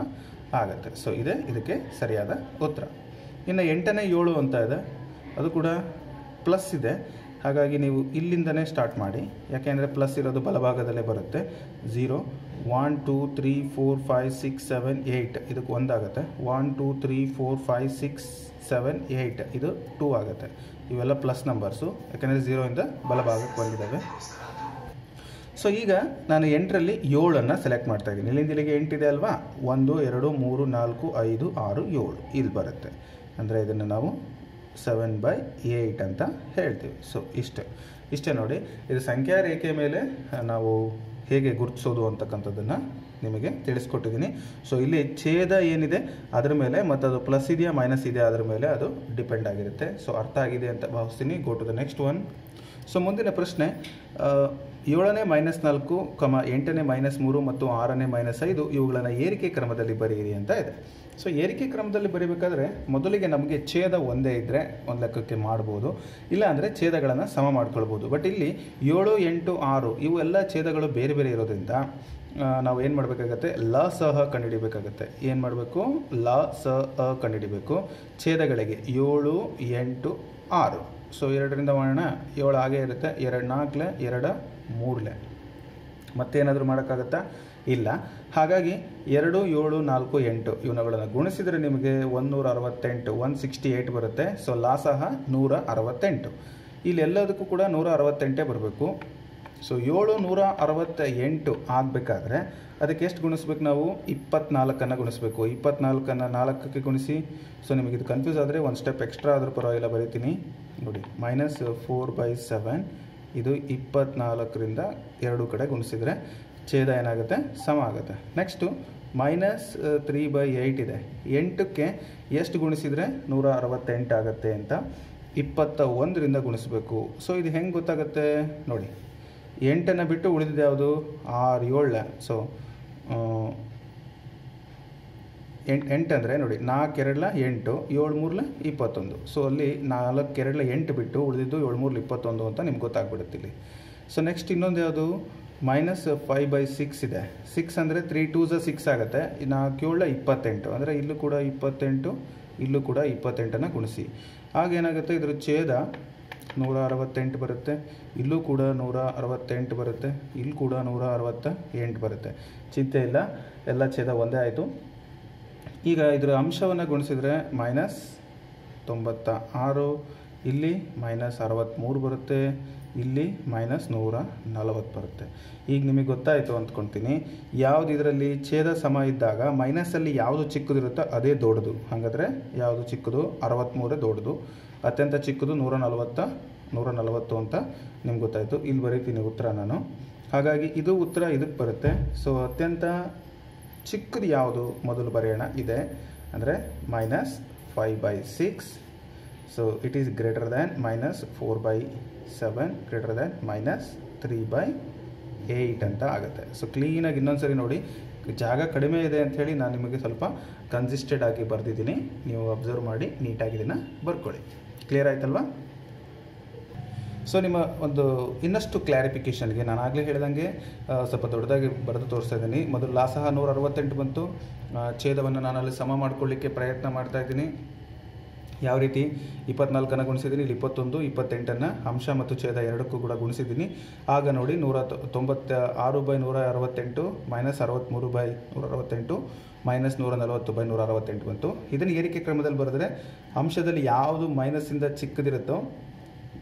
[SPEAKER 1] ಆಗುತ್ತೆ. ಸೊ ಇದೇ. ಇದಕ್ಕೆ ಸರಿಯಾದ ಉತ್ತರ. ಇನ್ನು ಎಂಟನೇ ಏಳು ಅಂತ ಇದೆ. ಅದು ಕೂಡ ಪ್ಲಸ್ ಇದೆ. ಹಾಗಾಗಿ ನೀವು ಇಲ್ಲಿಂದನೇ ಸ್ಟಾರ್ಟ್ ಮಾಡಿ. ಯಾಕೆಂದರೆ ಪ್ಲಸ್ ಇರೋದು ಬಲಭಾಗದಲ್ಲೇ ಬರುತ್ತೆ. Zero one two three four five six seven eight ಇದಕ್ಕೆ ಒಂದಾಗುತ್ತೆ one two three four five six seven eight ಇದು ಟೂ ಆಗುತ್ತೆ. ಇವೆಲ್ಲ ಪ್ಲಸ್ ನಂಬರ್ಸು ಯಾಕೆಂದರೆ ಝೀರೋಯಿಂದ ಬಲಭಾಗಕ್ಕೆ ಬಂದಿದ್ದಾವೆ. ಸೊ ಈಗ ನಾನು ಎಂಟರಲ್ಲಿ ಏಳನ್ನು ಸೆಲೆಕ್ಟ್ ಮಾಡ್ತಾ ಇದ್ದೀನಿ. ಇಲ್ಲಿಂದ ಇಲ್ಲಿಗೆ ಎಂಟಿದೆ ಅಲ್ವಾ? ಒಂದು, ಎರಡು, ಮೂರು, ನಾಲ್ಕು, ಐದು, ಆರು, ಏಳು. ಇಲ್ಲಿ ಬರುತ್ತೆ. ಅಂದರೆ ಇದನ್ನು ನಾವು ಸೆವೆನ್ ಬೈ ಏಯ್ಟ್ ಅಂತ ಹೇಳ್ತೀವಿ. ಸೊ ಇಷ್ಟೇ. ಇಷ್ಟೇ ನೋಡಿ, ಇದು ಸಂಖ್ಯಾ ರೇಖೆ ಮೇಲೆ ನಾವು ಹೇಗೆ ಗುರುತಿಸೋದು ಅಂತಕ್ಕಂಥದ್ದನ್ನು ನಿಮಗೆ ತಿಳಿಸ್ಕೊಟ್ಟಿದ್ದೀನಿ. ಸೊ ಇಲ್ಲಿ ಛೇದ ಏನಿದೆ, ಅದರ ಮೇಲೆ ಮತ್ತು ಅದು ಪ್ಲಸ್ ಇದೆಯಾ ಮೈನಸ್ ಇದೆಯಾ, ಅದರ ಮೇಲೆ ಅದು ಡಿಪೆಂಡ್ ಆಗಿರುತ್ತೆ. ಸೊ ಅರ್ಥ ಆಗಿದೆ ಅಂತ ಭಾವಿಸ್ತೀನಿ. Go to the next one so ಮುಂದಿನ ಪ್ರಶ್ನೆ ಏಳನೇ ಮೈನಸ್ ನಾಲ್ಕು ಕಮ ಎಂಟನೇ ಮೈನಸ್ ಮೂರು ಮತ್ತು ಆರನೇ ಮೈನಸ್ ಐದು ಇವುಗಳನ್ನು ಏರಿಕೆ ಕ್ರಮದಲ್ಲಿ ಬರೆಯಿರಿ ಅಂತ ಇದೆ. ಸೊ ಏರಿಕೆ ಕ್ರಮದಲ್ಲಿ ಬರೀಬೇಕಾದ್ರೆ ಮೊದಲಿಗೆ ನಮಗೆ ಛೇದ ಒಂದೇ ಇದ್ದರೆ ಒಂದು ಲೆಕ್ಕಕ್ಕೆ ಮಾಡ್ಬೋದು. ಇಲ್ಲಾಂದರೆ ಛೇದಗಳನ್ನು ಸಮ ಮಾಡ್ಕೊಳ್ಬೋದು. ಬಟ್ ಇಲ್ಲಿ ಏಳು, ಎಂಟು, ಆರು ಇವು ಎಲ್ಲ ಛೇದಗಳು ಬೇರೆ ಬೇರೆ ಇರೋದ್ರಿಂದ ನಾವು ಏನು ಮಾಡಬೇಕಾಗತ್ತೆ? ಲ ಸಹ ಕಂಡುಹಿಡಿಬೇಕಾಗತ್ತೆ. ಏನು ಮಾಡಬೇಕು? ಲ, ಸ, ಅ ಕಂಡುಹಿಡಿಬೇಕು. ಛೇದಗಳಿಗೆ ಏಳು, ಎಂಟು, ಆರು. ಸೊ ಎರಡರಿಂದ ಮಾಡೋಣ. ಏಳು ಹಾಗೇ ಇರುತ್ತೆ. ಎರಡು ನಾಲ್ಕಲೆ ಎರಡು ಮೂರಲೆ. ಮತ್ತೇನಾದರೂ ಮಾಡೋಕ್ಕಾಗತ್ತಾ? ಇಲ್ಲ. ಹಾಗಾಗಿ ಎರಡು, ಏಳು, ನಾಲ್ಕು, ಎಂಟು ಇವನುಗಳನ್ನು ಗುಣಿಸಿದರೆ ನಿಮಗೆ ಒಂದೂರ ಅರವತ್ತೆಂಟು ಒನ್ ಸಿಕ್ಸ್ಟಿ ಏಯ್ಟ್ ಬರುತ್ತೆ. ಸೊ ಲಾ ಸಹ ನೂರ ಅರವತ್ತೆಂಟು. ಇಲ್ಲೆಲ್ಲದಕ್ಕೂ ಕೂಡ ನೂರ ಅರವತ್ತೆಂಟೇ ಬರಬೇಕು. ಸೊ ಏಳು, ನೂರ ಅರವತ್ತ ಎಂಟು ಆಗಬೇಕಾದ್ರೆ ಅದಕ್ಕೆ ಎಷ್ಟು ಗುಣಿಸ್ಬೇಕು ನಾವು? ಇಪ್ಪತ್ನಾಲ್ಕನ್ನು ಗುಣಿಸ್ಬೇಕು. ಇಪ್ಪತ್ನಾಲ್ಕನ್ನು ನಾಲ್ಕಕ್ಕೆ ಗುಣಿಸಿ. ಸೊ ನಿಮಗೆ ಇದು ಕನ್ಫ್ಯೂಸ್ ಆದರೆ ಒಂದು ಸ್ಟೆಪ್ ಎಕ್ಸ್ಟ್ರಾ ಆದರೂ ಪರವಾಗಿಲ್ಲ, ಬರೀತೀನಿ. ನೋಡಿ ಮೈನಸ್ ಫೋರ್ ಬೈ ಸೆವೆನ್ ಇದು ಇಪ್ಪತ್ನಾಲ್ಕರಿಂದ ಎರಡು ಕಡೆ ಗುಣಿಸಿದರೆ ಛೇದ ಏನಾಗುತ್ತೆ? ಸಮ ಆಗುತ್ತೆ. Next minus three by eight ಇದೆ. ಎಂಟಕ್ಕೆ ಎಷ್ಟು ಗುಣಿಸಿದರೆ ನೂರ ಅರವತ್ತೆಂಟು ಆಗುತ್ತೆ ಅಂತ ಇಪ್ಪತ್ತ ಒಂದರಿಂದ ಗುಣಿಸ್ಬೇಕು. ಸೊ ಇದು ಹೆಂಗೆ ಗೊತ್ತಾಗುತ್ತೆ? ನೋಡಿ, ಎಂಟನ್ನು ಬಿಟ್ಟು ಉಳಿದಿದ್ದು ಯಾವುದು? ಆರು ಏಳ. ಸೊ ಎಂಟು ಎಂಟು ಅಂದರೆ ನೋಡಿ ನಾಲ್ಕು, ಎರಡಲ ಎಂಟು, ಏಳು, ಮೂರಲ ಇಪ್ಪತ್ತೊಂದು. ಸೊ ಅಲ್ಲಿ ನಾಲ್ಕು, ಎರಡಲ ಎಂಟು ಬಿಟ್ಟು ಉಳಿದಿದ್ದು ಏಳು, ಮೂರಲ ಇಪ್ಪತ್ತೊಂದು ಅಂತ ನಿಮ್ಗೆ ಗೊತ್ತಾಗ್ಬಿಡುತ್ತೆ ಇಲ್ಲಿ. ಸೊ ನೆಕ್ಸ್ಟ್ ಇನ್ನೊಂದು ಯಾವುದು? ಮೈನಸ್ ಫೈವ್ ಬೈ ಸಿಕ್ಸ್ ಇದೆ. ಸಿಕ್ಸ್ ಅಂದರೆ ತ್ರೀ ಟೂ ಝ ಸಿಕ್ಸ್ ಆಗುತ್ತೆ. ನಾಲ್ಕು, ಏಳ, ಇಪ್ಪತ್ತೆಂಟು. ಅಂದರೆ ಇಲ್ಲೂ ಕೂಡ ಇಪ್ಪತ್ತೆಂಟು, ಇಲ್ಲೂ ಕೂಡ ಇಪ್ಪತ್ತೆಂಟನ್ನು ಗುಣಿಸಿ. ಆಗೇನಾಗುತ್ತೆ ಇದ್ರ ಛೇದ ನೂರ ಅರವತ್ತೆಂಟು ಬರುತ್ತೆ. ಇಲ್ಲೂ ಕೂಡ ನೂರ ಅರವತ್ತೆಂಟು ಬರುತ್ತೆ. ಇಲ್ಲೂ ಕೂಡ ನೂರ ಅರವತ್ತ ಎಂಟು ಬರುತ್ತೆ. ಚಿಂತೆ ಇಲ್ಲ. ಎಲ್ಲ ಛೇದ ಒಂದೇ ಆಯಿತು. ಈಗ ಇದರ ಅಂಶವನ್ನು ಗುಣಿಸಿದರೆ ಮೈನಸ್ ತೊಂಬತ್ತ ಆರು ಇಲ್ಲಿ ಮೈನಸ್ ಅರವತ್ತ್ಮೂರು ಬರುತ್ತೆ, ಇಲ್ಲಿ ಮೈನಸ್ ನೂರ ನಲವತ್ತು ಬರುತ್ತೆ. ಈಗ ನಿಮಗೆ ಗೊತ್ತಾಯಿತು ಅಂದ್ಕೊಳ್ತೀನಿ ಯಾವುದು ಇದರಲ್ಲಿ ಛೇದ ಸಮ ಇದ್ದಾಗ ಮೈನಸಲ್ಲಿ ಯಾವುದು ಚಿಕ್ಕದಿರುತ್ತೋ ಅದೇ ದೊಡ್ಡದು. ಹಾಗಾದರೆ ಯಾವುದು ಚಿಕ್ಕದು? ಅರವತ್ತ್ಮೂರೇ ದೊಡ್ಡದು. ಅತ್ಯಂತ ಚಿಕ್ಕದು ನೂರ ನಲವತ್ತ, ನೂರ ನಲವತ್ತು ಅಂತ ನಿಮ್ಗೆ ಗೊತ್ತಾಯಿತು. ಇಲ್ಲಿ ಬರೀತೀನಿ ಉತ್ತರ ನಾನು. ಹಾಗಾಗಿ ಇದು ಉತ್ತರ ಇದಕ್ಕೆ ಬರುತ್ತೆ. ಸೊ ಅತ್ಯಂತ ಚಿಕ್ಕದು ಯಾವುದು ಮೊದಲು ಬರೆಯೋಣ? ಇದೆ. ಅಂದರೆ minus five by six so it is greater than minus four by seven greater than minus three by eight ಅಂತ ಆಗುತ್ತೆ. ಸೊ ಕ್ಲೀನಾಗಿ ಇನ್ನೊಂದು ಸರಿ ನೋಡಿ. ಜಾಗ ಕಡಿಮೆ ಇದೆ ಅಂಥೇಳಿ ನಾನು ನಿಮಗೆ ಸ್ವಲ್ಪ ಕನ್ಸಿಸ್ಟೆಡ್ ಆಗಿ ಬರೆದಿದ್ದೀನಿ. ನೀವು ಅಬ್ಸರ್ವ್ ಮಾಡಿ ನೀಟಾಗಿ ಇದನ್ನು ಬರ್ಕೊಳ್ಳಿ. ಕ್ಲಿಯರ್ ಆಯ್ತಲ್ವಾ? ಸೊ ನಿಮ್ಮ ಒಂದು ಇನ್ನಷ್ಟು ಕ್ಲಾರಿಫಿಕೇಷನ್ಗೆ ನಾನು ಆಗಲೇ ಹೇಳ್ದಂಗೆ ಸ್ವಲ್ಪ ದೊಡ್ಡದಾಗಿ ಬರೆದು ತೋರಿಸ್ತಾ ಇದ್ದೀನಿ. ಮೊದಲು ಲಾ ಸಹ ನೂರ ಅರವತ್ತೆಂಟು ಬಂತು ಛೇದವನ್ನು ನಾನು ಅಲ್ಲಿ ಸಮ ಮಾಡಿಕೊಳ್ಳಿಕ್ಕೆ ಪ್ರಯತ್ನ ಮಾಡ್ತಾ ಇದ್ದೀನಿ. ಯಾವ ರೀತಿ? ಇಪ್ಪತ್ನಾಲ್ಕನ್ನು ಗುಣಿಸಿದ್ದೀನಿ, ಇಲ್ಲಿ ಇಪ್ಪತ್ತೊಂದು, ಇಪ್ಪತ್ತೆಂಟನ್ನು ಅಂಶ ಮತ್ತು ಛೇದ ಎರಡಕ್ಕೂ ಕೂಡ ಗುಣಿಸಿದ್ದೀನಿ. ಆಗ ನೋಡಿ, ನೂರ ತೊಂಬತ್ತ ಆರು ಬೈ ನೂರ ಅರವತ್ತೆಂಟು ಮೈನಸ್ ಅರವತ್ತ್ಮೂರು ಬೈ ನೂರ ಅರವತ್ತೆಂಟು ಮೈನಸ್ ನೂರ ನಲವತ್ತು ಬೈ ನೂರ ಅರವತ್ತೆಂಟು ಬಂತು. ಇದನ್ನು ಏರಿಕೆ ಕ್ರಮದಲ್ಲಿ ಬರೆದ್ರೆ, ಅಂಶದಲ್ಲಿ ಯಾವುದು ಮೈನಸ್ಸಿಂದ ಚಿಕ್ಕದಿರುತ್ತೋ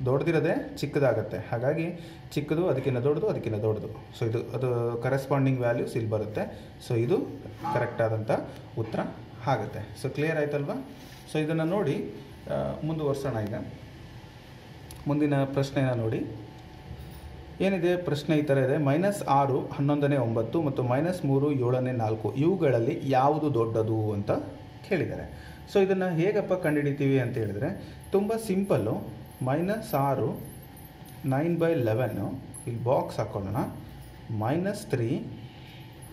[SPEAKER 1] ದೊಡ್ಡದಿರೋದೇ ಚಿಕ್ಕದಾಗುತ್ತೆ. ಹಾಗಾಗಿ ಚಿಕ್ಕದು, ಅದಕ್ಕಿಂತ ದೊಡ್ಡದು ಅದಕ್ಕಿಂತ ದೊಡ್ಡದು. ಸೊ ಇದು, ಅದು ಕರೆಸ್ಪಾಂಡಿಂಗ್ ವ್ಯಾಲ್ಯೂಸ್ ಇಲ್ಲಿ ಬರುತ್ತೆ. ಸೊ ಇದು ಕರೆಕ್ಟ್ ಆದಂಥ ಉತ್ತರ ಆಗುತ್ತೆ. ಸೊ ಕ್ಲಿಯರ್ ಆಯ್ತಲ್ವಾ? ಸೊ ಇದನ್ನು ನೋಡಿ ಮುಂದುವರ್ಸೋಣ ಈಗ. ಮುಂದಿನ ಪ್ರಶ್ನೆನ ನೋಡಿ. ಏನಿದೆ? ಪ್ರಶ್ನೆ ಈ ಥರ ಇದೆ. ಮೈನಸ್ ಆರು, ಹನ್ನೊಂದನೇ ಒಂಬತ್ತು ಮತ್ತು ಮೈನಸ್ ಮೂರು, ಏಳನೇ ನಾಲ್ಕು ಇವುಗಳಲ್ಲಿ ಯಾವುದು ದೊಡ್ಡದು ಅಂತ ಕೇಳಿದ್ದಾರೆ. ಸೊ ಇದನ್ನು ಹೇಗಪ್ಪ ಕಂಡುಹಿಡಿತೀವಿ ಅಂತ ಹೇಳಿದ್ರೆ, ತುಂಬ ಸಿಂಪಲ್ಲು ಮೈನಸ್ ಆರು ನೈನ್ ಬೈ ಲೆವೆನ್ನು ಇಲ್ಲಿ ಬಾಕ್ಸ್ ಹಾಕ್ಕೊಳ್ಳೋಣ minus three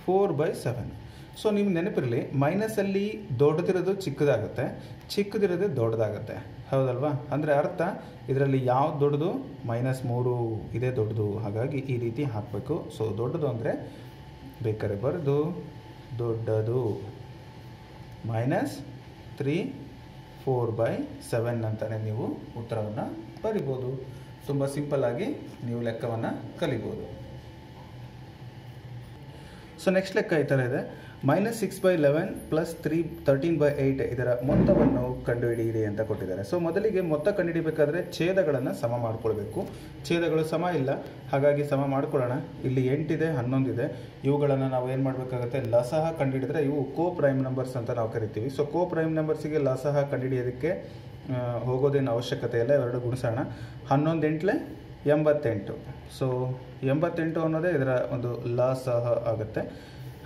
[SPEAKER 1] four by seven so ನಿಮ್ಗೆ ನೆನಪಿರಲಿ ಮೈನಸಲ್ಲಿ ದೊಡ್ಡದಿರೋದು ಚಿಕ್ಕದಾಗುತ್ತೆ, ಚಿಕ್ಕದಿರೋದು ದೊಡ್ಡದಾಗುತ್ತೆ. ಹೌದಲ್ವಾ? ಅಂದರೆ ಅರ್ಥ, ಇದರಲ್ಲಿ ಯಾವ್ದು ದೊಡ್ಡದು? ಮೈನಸ್ ಮೂರು ಇದೇ ದೊಡ್ಡದು. ಹಾಗಾಗಿ ಈ ರೀತಿ ಹಾಕಬೇಕು. ಸೊ ದೊಡ್ಡದು ಅಂದರೆ ಬೇಕಾದ್ರೆ ಬರೆದು. ದೊಡ್ಡದು. Minus three four by seven ಅಂತಲೇ ನೀವು ಉತ್ತರವನ್ನು ಬರಿಬೋದು. ತುಂಬ ಸಿಂಪಲ್ಲಾಗಿ ನೀವು ಲೆಕ್ಕವನ್ನು ಕಲಿಬೋದು. ಸೊ ನೆಕ್ಸ್ಟ್ ಲೆಕ್ಕ ಈ ಥರ ಇದೆ. Minus six by eleven plus three thirteen by eight ಇದರ ಮೊತ್ತವನ್ನು ಕಂಡುಹಿಡಿಯಿರಿ ಅಂತ ಕೊಟ್ಟಿದ್ದಾರೆ. ಸೊ ಮೊದಲಿಗೆ ಮೊತ್ತ ಕಂಡುಹಿಡಿಬೇಕಾದ್ರೆ ಛೇದಗಳನ್ನು ಸಮ ಮಾಡಿಕೊಳ್ಬೇಕು. ಛೇದಗಳು ಸಮ ಇಲ್ಲ. ಹಾಗಾಗಿ ಸಮ ಮಾಡ್ಕೊಳ್ಳೋಣ. ಇಲ್ಲಿ ಎಂಟಿದೆ, ಹನ್ನೊಂದಿದೆ. ಇವುಗಳನ್ನು ನಾವು ಏನು ಮಾಡಬೇಕಾಗುತ್ತೆ? ಲಸಹ ಕಂಡುಹಿಡಿದ್ರೆ ಇವು ಕೋ ಪ್ರೈಮ್ ನಂಬರ್ಸ್ ಅಂತ ನಾವು ಕರಿತೀವಿ. ಸೊ ಕೋ ಪ್ರೈಮ್ ನಂಬರ್ಸಿಗೆ ಲಸಹ ಕಂಡುಹಿಡಿಯೋದಕ್ಕೆ ಹೋಗೋದೇನು ಅವಶ್ಯಕತೆ ಇಲ್ಲ. ಎರಡು ಗುಣಿಸೋಣ. ಹನ್ನೊಂದು ಎಂಟ್ಲೆ ಎಂಬತ್ತೆಂಟು. ಸೊ ಎಂಬತ್ತೆಂಟು ಅನ್ನೋದೇ ಇದರ ಒಂದು ಲಸಹ ಆಗುತ್ತೆ.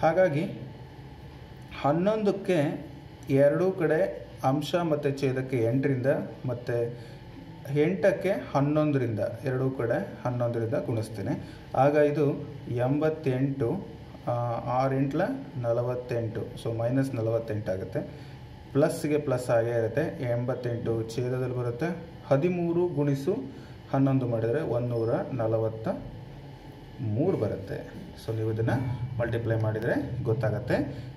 [SPEAKER 1] ಹಾಗಾಗಿ ಹನ್ನೊಂದಕ್ಕೆ ಎರಡೂ ಕಡೆ ಅಂಶ ಮತ್ತು ಛೇದಕ್ಕೆ ಎಂಟರಿಂದ ಮತ್ತು ಎಂಟಕ್ಕೆ ಹನ್ನೊಂದರಿಂದ, ಎರಡೂ ಕಡೆ ಹನ್ನೊಂದರಿಂದ ಗುಣಿಸ್ತೀನಿ. ಆಗ ಇದು ಎಂಬತ್ತೆಂಟು ಆರೆಂಟ್ಲ ನಲವತ್ತೆಂಟು, ಸೊ ಮೈನಸ್ ನಲವತ್ತೆಂಟಾಗುತ್ತೆ ಪ್ಲಸ್ಗೆ ಪ್ಲಸ್ ಆಗೇ ಇರುತ್ತೆ, ಎಂಬತ್ತೆಂಟು ಛೇದದಲ್ಲಿ ಬರುತ್ತೆ. ಹದಿಮೂರು ಗುಣಿಸು ಹನ್ನೊಂದು ಮಾಡಿದರೆ ಒಂದೂರ ನಲವತ್ತ ಮೂರು ಬರುತ್ತೆ. ಸೊ ನೀವು ಇದನ್ನು ಮಲ್ಟಿಪ್ಲೈ ಮಾಡಿದರೆ ಗೊತ್ತಾಗತ್ತೆ.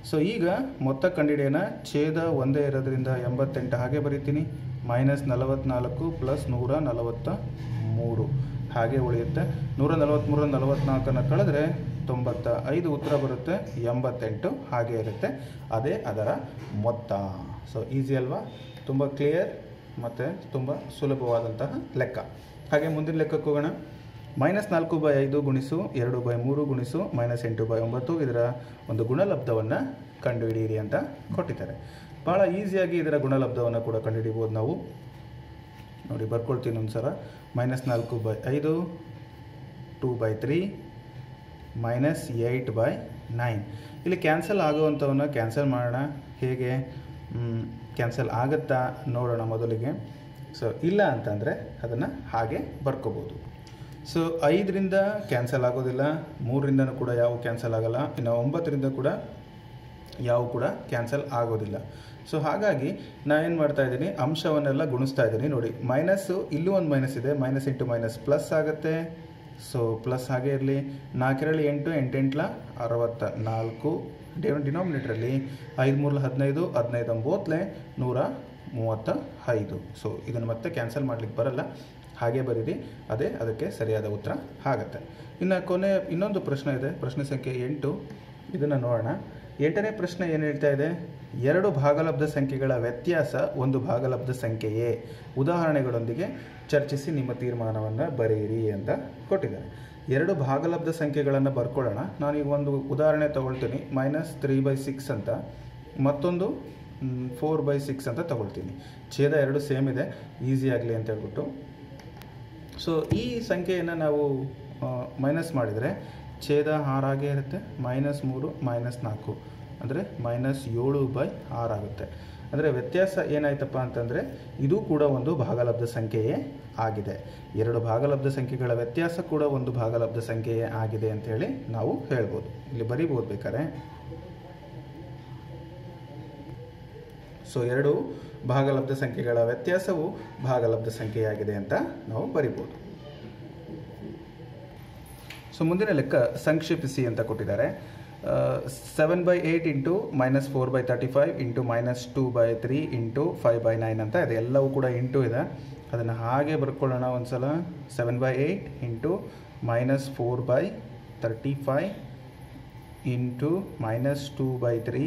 [SPEAKER 1] ಸೊ ಈಗ ಮೊತ್ತ ಕಂಡಿಡಿಯನ ಛೇದ ಒಂದೇ ಇರೋದ್ರಿಂದ ಎಂಬತ್ತೆಂಟು ಹಾಗೆ ಬರೀತೀನಿ. ಮೈನಸ್ ನಲವತ್ತ್ನಾಲ್ಕು ಪ್ಲಸ್ ನೂರ ನಲವತ್ತ ಮೂರು ಹಾಗೆ ಉಳಿಯುತ್ತೆ. ನೂರ ನಲವತ್ತ್ಮೂರ ನಲವತ್ತ್ನಾಲ್ಕನ್ನು ಕಳೆದ್ರೆ ತೊಂಬತ್ತ ಐದು ಉತ್ತರ ಬರುತ್ತೆ, ಎಂಬತ್ತೆಂಟು ಹಾಗೆ ಇರುತ್ತೆ. ಅದೇ ಅದರ ಮೊತ್ತ. ಸೊ ಈಸಿ ಅಲ್ವಾ? ತುಂಬ ಕ್ಲಿಯರ್ ಮತ್ತು ತುಂಬ ಸುಲಭವಾದಂತಹ ಲೆಕ್ಕ. ಹಾಗೆ ಮುಂದಿನ ಲೆಕ್ಕಕ್ಕೆ ಹೋಗೋಣ. ಮೈನಸ್ ನಾಲ್ಕು ಬೈ ಐದು ಗುಣಿಸು ಎರಡು ಬೈ ಮೂರು ಗುಣಿಸು ಮೈನಸ್ ಎಂಟು ಬೈ ಒಂಬತ್ತು ಇದರ ಒಂದು ಗುಣಲಬ್ಧವನ್ನು ಕಂಡುಹಿಡಿಯಿರಿ ಅಂತ ಕೊಟ್ಟಿದ್ದಾರೆ. ಭಾಳ ಈಸಿಯಾಗಿ ಇದರ ಗುಣಲಬ್ಧವನ್ನು ಕೂಡ ಕಂಡುಹಿಡಿಬೋದು ನಾವು. ನೋಡಿ, ಬರ್ಕೊಳ್ತೀನಿ ಒಂದು ಸಲ ಮೈನಸ್ ನಾಲ್ಕು ಬೈ ಐದು, two by three, minus eight by nine. ಇಲ್ಲಿ ಕ್ಯಾನ್ಸಲ್ ಆಗುವಂಥವನ್ನು ಕ್ಯಾನ್ಸಲ್ ಮಾಡೋಣ. ಹೇಗೆ? ಕ್ಯಾನ್ಸಲ್ ಆಗುತ್ತಾ? ನೋಡೋಣ ಮೊದಲಿಗೆ. ಸೊ ಇಲ್ಲ ಅಂತಂದರೆ ಅದನ್ನು ಹಾಗೆ ಬರ್ಕೋಬೋದು ಸೊ ಐದರಿಂದ ಕ್ಯಾನ್ಸಲ್ ಆಗೋದಿಲ್ಲ, ಮೂರರಿಂದನೂ ಕೂಡ ಯಾವ ಕ್ಯಾನ್ಸಲ್ ಆಗಲ್ಲ, ಇನ್ನು ಒಂಬತ್ತರಿಂದ ಕೂಡ ಯಾವ ಕೂಡ ಕ್ಯಾನ್ಸಲ್ ಆಗೋದಿಲ್ಲ. ಸೊ ಹಾಗಾಗಿ ನಾನೇನು ಮಾಡ್ತಾ ಇದ್ದೀನಿ, ಅಂಶವನ್ನೆಲ್ಲ ಗುಣಿಸ್ತಾ ಇದ್ದೀನಿ. ನೋಡಿ ಮೈನಸ್ಸು ಇಲ್ಲೂ ಒಂದು ಮೈನಸ್ ಇದೆ ಮೈನಸ್ ಇಂಟು ಮೈನಸ್ ಪ್ಲಸ್ ಆಗುತ್ತೆ. ಸೊ ಪ್ಲಸ್ ಹಾಗೆ ಇರಲಿ. ನಾಲ್ಕರಲ್ಲಿ ಎಂಟು ಎಂಟೆಂಟ್ಲ ಅರವತ್ತ ನಾಲ್ಕು ಡಿನಾಮಿನೇಟ್ರಲ್ಲಿ ಐದು ಮೂರಲ್ಲಿ ಹದಿನೈದು ಹದಿನೈದು ಒಂಬತ್ತಲೆ ನೂರ ಮೂವತ್ತ ಐದು ಸೊ ಇದನ್ನು ಮತ್ತೆ ಕ್ಯಾನ್ಸಲ್ ಮಾಡಲಿಕ್ಕೆ ಬರಲ್ಲ. ಹಾಗೆ ಬರೀರಿ. ಅದೇ ಅದಕ್ಕೆ ಸರಿಯಾದ ಉತ್ತರ ಆಗುತ್ತೆ. ಇನ್ನು ಕೊನೆ, ಇನ್ನೊಂದು ಪ್ರಶ್ನೆ ಇದೆ. ಪ್ರಶ್ನೆ ಸಂಖ್ಯೆ ಎಂಟು. ಇದನ್ನು ನೋಡೋಣ. ಎಂಟನೇ ಪ್ರಶ್ನೆ ಏನು ಹೇಳ್ತಾ ಇದೆ? ಎರಡು ಭಾಗಲಬ್ಧ ಸಂಖ್ಯೆಗಳ ವ್ಯತ್ಯಾಸ ಒಂದು ಭಾಗಲಬ್ಧ ಸಂಖ್ಯೆಯೇ. ಉದಾಹರಣೆಗಳೊಂದಿಗೆ ಚರ್ಚಿಸಿ ನಿಮ್ಮ ತೀರ್ಮಾನವನ್ನು ಬರೆಯಿರಿ ಅಂತ ಕೊಟ್ಟಿದ್ದಾರೆ. ಎರಡು ಭಾಗಲಬ್ಧ ಸಂಖ್ಯೆಗಳನ್ನು ಬರ್ಕೊಳ್ಳೋಣ ನಾನೀಗ ಒಂದು ಉದಾಹರಣೆ ತೊಗೊಳ್ತೀನಿ. ಮೈನಸ್ ತ್ರೀ ಬೈ ಸಿಕ್ಸ್ ಅಂತ. ಮತ್ತೊಂದು ಫೋರ್ ಬೈ ಸಿಕ್ಸ್ ಅಂತ ತಗೊಳ್ತೀನಿ. ಛೇದ ಎರಡು ಸೇಮ್ ಇದೆ. ಈಸಿ ಆಗಲಿ ಅಂತ ಹೇಳ್ಬಿಟ್ಟು. ಸೊ ಈ ಸಂಖ್ಯೆಯನ್ನು ನಾವು ಮೈನಸ್ ಮಾಡಿದರೆ ಛೇದ ಆರಾಗೇ ಇರುತ್ತೆ ಮೈನಸ್ ಮೂರು ಮೈನಸ್ ನಾಲ್ಕು. ಅಂದರೆ ಮೈನಸ್ ಏಳು ಬೈ ಆರಾಗುತ್ತೆ ಅಂದರೆ ವ್ಯತ್ಯಾಸ ಏನಾಯ್ತಪ್ಪ ಅಂತಂದರೆ ಇದು ಕೂಡ ಒಂದು ಭಾಗಲಬ್ಧ ಸಂಖ್ಯೆಯೇ ಆಗಿದೆ. ಎರಡು ಭಾಗಲಬ್ಧ ಸಂಖ್ಯೆಗಳ ವ್ಯತ್ಯಾಸ ಕೂಡ ಒಂದು ಭಾಗಲಬ್ಧ ಸಂಖ್ಯೆಯೇ ಆಗಿದೆ ಅಂತೇಳಿ ನಾವು ಹೇಳ್ಬೋದು. ಇಲ್ಲಿ ಬರೀಬೋದು ಬೇಕಾದ್ರೆ. ಸೊ ಎರಡು ಭಾಗಲಬ್ಧ ಸಂಖ್ಯೆಗಳ ವ್ಯತ್ಯಾಸವು ಭಾಗಲಬ್ಧ ಸಂಖ್ಯೆಯಾಗಿದೆ ಅಂತ ನಾವು ಬರಿಬೋದು. ಸೊ ಮುಂದಿನ ಲೆಕ್ಕ ಸಂಕ್ಷೇಪಿಸಿ ಅಂತ ಕೊಟ್ಟಿದ್ದಾರೆ. Seven by eight into minus four by thirty five into minus two by three into five by nine ಅಂತ ಇದೆ. ಎಲ್ಲವೂ ಕೂಡ ಇಂಟು ಇದೆ. ಅದನ್ನು ಹಾಗೆ ಬರ್ಕೊಳ್ಳೋಣ ಒಂದು ಸಲ seven by eight into minus four by thirty five into minus two by three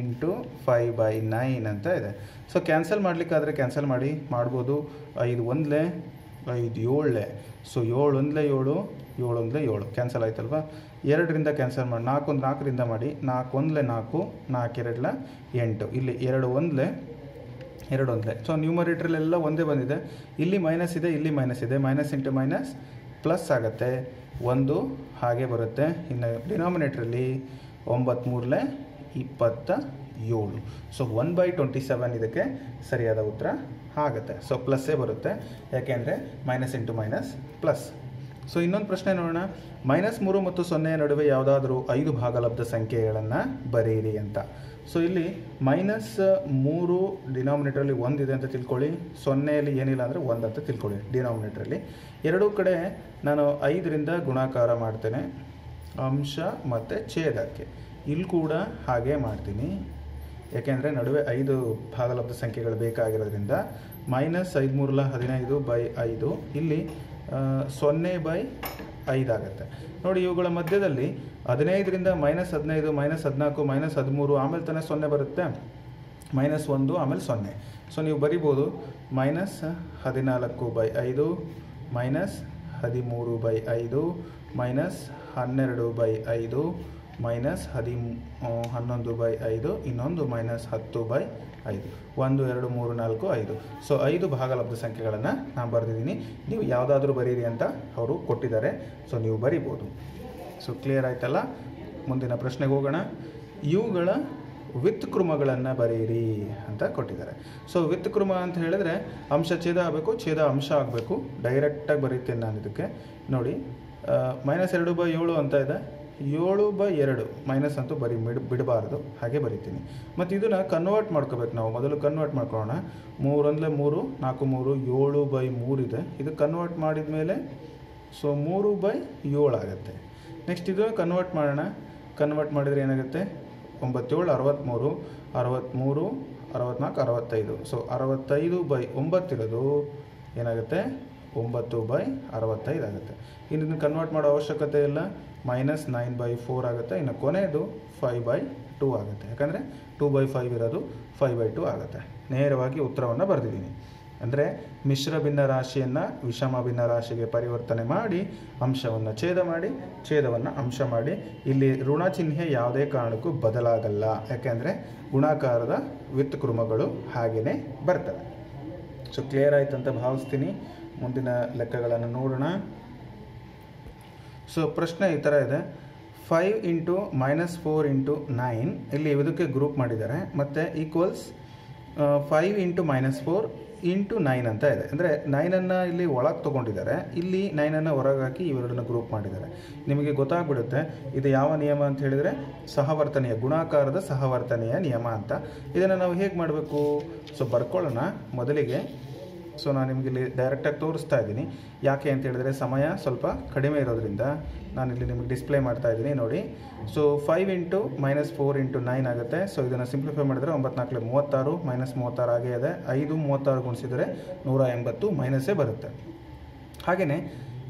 [SPEAKER 1] into five by nine ಅಂತ ಇದೆ. ಸೊ ಕ್ಯಾನ್ಸಲ್ ಮಾಡಲಿಕ್ಕಾದರೆ ಕ್ಯಾನ್ಸಲ್ ಮಾಡಿ, ಮಾಡ್ಬೋದು. ಐದು ಒಂದಲೇ, ಐದು ಏಳಲೆ ಸೊ ಏಳು ಒಂದಲೇ ಏಳು ಏಳು ಒಂದಲೇ ಏಳು. ಕ್ಯಾನ್ಸಲ್ ಆಯ್ತಲ್ವಾ? ಎರಡರಿಂದ ಕ್ಯಾನ್ಸಲ್ ಮಾಡಿ, ನಾಲ್ಕು ಒಂದು ನಾಲ್ಕರಿಂದ ಮಾಡಿ, ನಾಲ್ಕು ಒಂದಲೇ ನಾಲ್ಕು ನಾಲ್ಕು ಎರಡಲ ಎಂಟು. ಇಲ್ಲಿ ಎರಡು ಒಂದಲೇ ಎರಡು ಒಂದಲೇ. ಸೊ ನ್ಯೂಮರೇಟ್ರಲ್ಲೆಲ್ಲ ಒಂದೇ ಬಂದಿದೆ. ಇಲ್ಲಿ ಮೈನಸ್ ಇದೆ, ಇಲ್ಲಿ ಮೈನಸ್ ಇದೆ. ಮೈನಸ್ ಇಂಟು ಮೈನಸ್ ಪ್ಲಸ್ ಆಗುತ್ತೆ. ಒಂದು ಹಾಗೆ ಬರುತ್ತೆ. ಇನ್ನು ಡಿನಾಮಿನೇಟ್ರಲ್ಲಿ ಒಂಬತ್ತ್ಮೂರಲೆ ಇಪ್ಪತ್ತ ಏಳು so one by twenty seven ಇದಕ್ಕೆ ಸರಿಯಾದ ಉತ್ತರ ಆಗುತ್ತೆ. ಸೊ ಪ್ಲಸ್ಸೇ ಬರುತ್ತೆ. ಯಾಕೆಂದರೆ minus into minus plus so ಇನ್ನೊಂದು ಪ್ರಶ್ನೆ ನೋಡೋಣ. ಮೈನಸ್ ಮೂರು ಮತ್ತು ಸೊನ್ನೆಯ ನಡುವೆ ಯಾವುದಾದ್ರೂ ಐದು ಭಾಗಲಬ್ಧ ಸಂಖ್ಯೆಗಳನ್ನು ಬರೆಯಿರಿ ಅಂತ. ಸೊ ಇಲ್ಲಿ ಮೈನಸ್ ಮೂರು ಡಿನಾಮಿನೇಟ್ರಲ್ಲಿ ಒಂದಿದೆ ಅಂತ ತಿಳ್ಕೊಳ್ಳಿ. ಸೊನ್ನೆಯಲ್ಲಿ ಏನಿಲ್ಲ ಅಂದರೆ ಒಂದು ಅಂತ ತಿಳ್ಕೊಳ್ಳಿ ಡಿನಾಮಿನೇಟ್ರಲ್ಲಿ ಎರಡೂ ಕಡೆ ನಾನು ಐದರಿಂದ ಗುಣಾಕಾರ ಮಾಡ್ತೇನೆ. ಅಂಶ ಮತ್ತು ಛೇದಕ್ಕೆ. ಇಲ್ಲಿ ಕೂಡ ಹಾಗೆ ಮಾಡ್ತೀನಿ. ಯಾಕೆಂದರೆ ನಡುವೆ ಐದು ಭಾಗಲಬ್ಧ ಸಂಖ್ಯೆಗಳು ಬೇಕಾಗಿರೋದ್ರಿಂದ ಮೈನಸ್ ಐದು ಮೂರಲ ಹದಿನೈದು ಬೈ ಐದು ಇಲ್ಲಿ ಸೊನ್ನೆ ಬೈ ಐದಾಗತ್ತೆ ನೋಡಿ ಇವುಗಳ ಮಧ್ಯದಲ್ಲಿ ಹದಿನೈದರಿಂದ ಮೈನಸ್ ಹದಿನೈದು ಮೈನಸ್ ಹದಿನಾಲ್ಕು ಮೈನಸ್ ಹದಿಮೂರು, ಆಮೇಲೆ ತಾನೇ ಸೊನ್ನೆ ಬರುತ್ತೆ. ಮೈನಸ್ ಒಂದು, ಆಮೇಲೆ ಸೊನ್ನೆ. ಸೊ ನೀವು ಬರಿಬೋದು. ಮೈನಸ್ ಹದಿನಾಲ್ಕು ಬೈ ಐದು ಮೈನಸ್ ಹದಿಮೂರು ಬೈ ಐದು ಮೈನಸ್ ಹನ್ನೆರಡು ಬೈ ಐದು ಮೈನಸ್ ಹದಿ ಹನ್ನೊಂದು ಬೈ ಐದು, ಇನ್ನೊಂದು ಮೈನಸ್ ಹತ್ತು ಬೈ ಐದು. ಒಂದು, ಎರಡು, ಮೂರು, ನಾಲ್ಕು, ಐದು. ಸೊ ಐದು ಭಾಗಲಬ್ಧ ಸಂಖ್ಯೆಗಳನ್ನು ನಾನು ಬರೆದಿದ್ದೀನಿ. ನೀವು ಯಾವುದಾದ್ರೂ ಬರೀರಿ ಅಂತ ಅವರು ಕೊಟ್ಟಿದ್ದಾರೆ. ಸೊ ನೀವು ಬರಿಬೋದು. ಸೊ ಕ್ಲಿಯರ್ ಆಯ್ತಲ್ಲ? ಮುಂದಿನ ಪ್ರಶ್ನೆಗೆ ಹೋಗೋಣ. ಇವುಗಳ ವಿತ್ಕ್ರಮಗಳನ್ನು ಬರೆಯಿರಿ ಅಂತ ಕೊಟ್ಟಿದ್ದಾರೆ. ಸೊ ವಿತ್ಕ್ರಮ ಅಂತ ಹೇಳಿದ್ರೆ ಅಂಶ ಛೇದ ಆಗಬೇಕು, ಛೇದ ಅಂಶ ಆಗಬೇಕು. ಡೈರೆಕ್ಟಾಗಿ ಬರೀತೇನೆ ನಾನು ಇದಕ್ಕೆ. ನೋಡಿ ಮೈನಸ್ ಎರಡು ಬೈ ಏಳು ಅಂತ ಇದೆ. ಏಳು ಬೈ ಎರಡು ಮೈನಸ್ ಅಂತೂ ಬರಿ ಬಿಡ್, ಬಿಡಬಾರ್ದು. ಹಾಗೆ ಬರಿತೀನಿ. ಮತ್ತು ಇದನ್ನು ಕನ್ವರ್ಟ್ ಮಾಡ್ಕೋಬೇಕು ನಾವು. ಮೊದಲು ಕನ್ವರ್ಟ್ ಮಾಡ್ಕೊಳ್ಳೋಣ. ಮೂರಂದಲೇ ಮೂರು, ನಾಲ್ಕು ಮೂರು, ಏಳು ಬೈ ಮೂರಿದೆ ಇದು. ಕನ್ವರ್ಟ್ ಮಾಡಿದ ಮೇಲೆ ಸೊ ಮೂರು ಬೈ ಏಳು ಆಗುತ್ತೆ. ನೆಕ್ಸ್ಟ್ ಇದನ್ನು ಕನ್ವರ್ಟ್ ಮಾಡೋಣ. ಕನ್ವರ್ಟ್ ಮಾಡಿದರೆ ಏನಾಗುತ್ತೆ? ಒಂಬತ್ತೇಳು ಅರವತ್ತ್ಮೂರು ಅರವತ್ತ್ಮೂರು ಅರವತ್ತ್ನಾಲ್ಕು ಅರವತ್ತೈದು. ಸೊ ಅರವತ್ತೈದು ಬೈ ಒಂಬತ್ತಿರೋದು ಏನಾಗುತ್ತೆ? ಒಂಬತ್ತು ಬೈ ಅರವತ್ತೈದು ಆಗುತ್ತೆ. ಇನ್ನು ಇದನ್ನು ಕನ್ವರ್ಟ್ ಮಾಡೋ ಅವಶ್ಯಕತೆ ಇಲ್ಲ. ಮೈನಸ್ ನೈನ್ ಬೈ ಫೋರ್ ಆಗುತ್ತೆ. ಇನ್ನು ಕೊನೆಯದು ಫೈವ್ ಬೈ ಟೂ ಆಗುತ್ತೆ. ಯಾಕಂದರೆ ಟೂ ಬೈ ಫೈವ್ ಇರೋದು ಫೈವ್ ಬೈ ಟೂ ಆಗುತ್ತೆ. ನೇರವಾಗಿ ಉತ್ತರವನ್ನು ಬರೆದಿದ್ದೀನಿ. ಅಂದರೆ ಮಿಶ್ರ ಭಿನ್ನ ರಾಶಿಯನ್ನು ವಿಷಮ ಭಿನ್ನ ರಾಶಿಗೆ ಪರಿವರ್ತನೆ ಮಾಡಿ, ಅಂಶವನ್ನು ಛೇದ ಮಾಡಿ, ಛೇದವನ್ನು ಅಂಶ ಮಾಡಿ. ಇಲ್ಲಿ ಋಣ ಚಿಹ್ನೆ ಯಾವುದೇ ಕಾರಣಕ್ಕೂ ಬದಲಾಗಲ್ಲ. ಯಾಕೆಂದರೆ ಗುಣಾಕಾರದ ವಿತ್ಕೃಮಗಳು ಹಾಗೆಯೇ ಬರ್ತವೆ. ಸೊ ಕ್ಲಿಯರ್ ಆಯಿತು ಅಂತ ಭಾವಿಸ್ತೀನಿ. ಮುಂದಿನ ಲೆಕ್ಕಗಳನ್ನು ನೋಡೋಣ. ಸೊ ಪ್ರಶ್ನೆ ಈ ಥರ ಇದೆ. Five into minus four into nine ಇಲ್ಲಿ ಇದಕ್ಕೆ ಗ್ರೂಪ್ ಮಾಡಿದ್ದಾರೆ. ಮತ್ತು equals five into minus four into nine ಅಂತ ಇದೆ. ಅಂದರೆ ನೈನನ್ನು ಇಲ್ಲಿ ಒಳಗೆ ತೊಗೊಂಡಿದ್ದಾರೆ. ಇಲ್ಲಿ ನೈನನ್ನು ಹೊರಗೆ ಹಾಕಿ ಇವೆರಡನ್ನ ಗ್ರೂಪ್ ಮಾಡಿದ್ದಾರೆ. ನಿಮಗೆ ಗೊತ್ತಾಗ್ಬಿಡುತ್ತೆ, ಇದು ಯಾವ ನಿಯಮ ಅಂತ ಹೇಳಿದರೆ ಸಹವರ್ತನೆಯ, ಗುಣಾಕಾರದ ಸಹವರ್ತನೆಯ ನಿಯಮ ಅಂತ. ಇದನ್ನು ನಾವು ಹೇಗೆ ಮಾಡಬೇಕು? ಸೊ ಬರ್ಕೊಳ್ಳೋಣ ಮೊದಲಿಗೆ. ಸೊ ನಾನು ನಿಮಗೆ ಇಲ್ಲಿ ಡೈರೆಕ್ಟಾಗಿ ತೋರಿಸ್ತಾ ಇದ್ದೀನಿ. ಯಾಕೆ ಅಂತ ಹೇಳಿದ್ರೆ ಸಮಯ ಸ್ವಲ್ಪ ಕಡಿಮೆ ಇರೋದ್ರಿಂದ ನಾನು ಇಲ್ಲಿ ನಿಮಗೆ ಡಿಸ್ಪ್ಲೇ ಮಾಡ್ತಾ ಇದ್ದೀನಿ ನೋಡಿ. So five into minus four into nine ಆಗುತ್ತೆ. ಸೊ ಇದನ್ನು ಸಿಂಪ್ಲಿಫೈ ಮಾಡಿದರೆ ಒಂಬತ್ನಾಲ್ಕು ಮೂವತ್ತಾರು ಮೈನಸ್ ಮೂವತ್ತಾರು ಆಗೇ ಇದೆ ಐದು ಮೂವತ್ತಾರು ಗುಣಿಸಿದರೆ ನೂರ ಎಂಬತ್ತು ಮೈನಸ್ಸೇ ಬರುತ್ತೆ. ಹಾಗೆಯೇ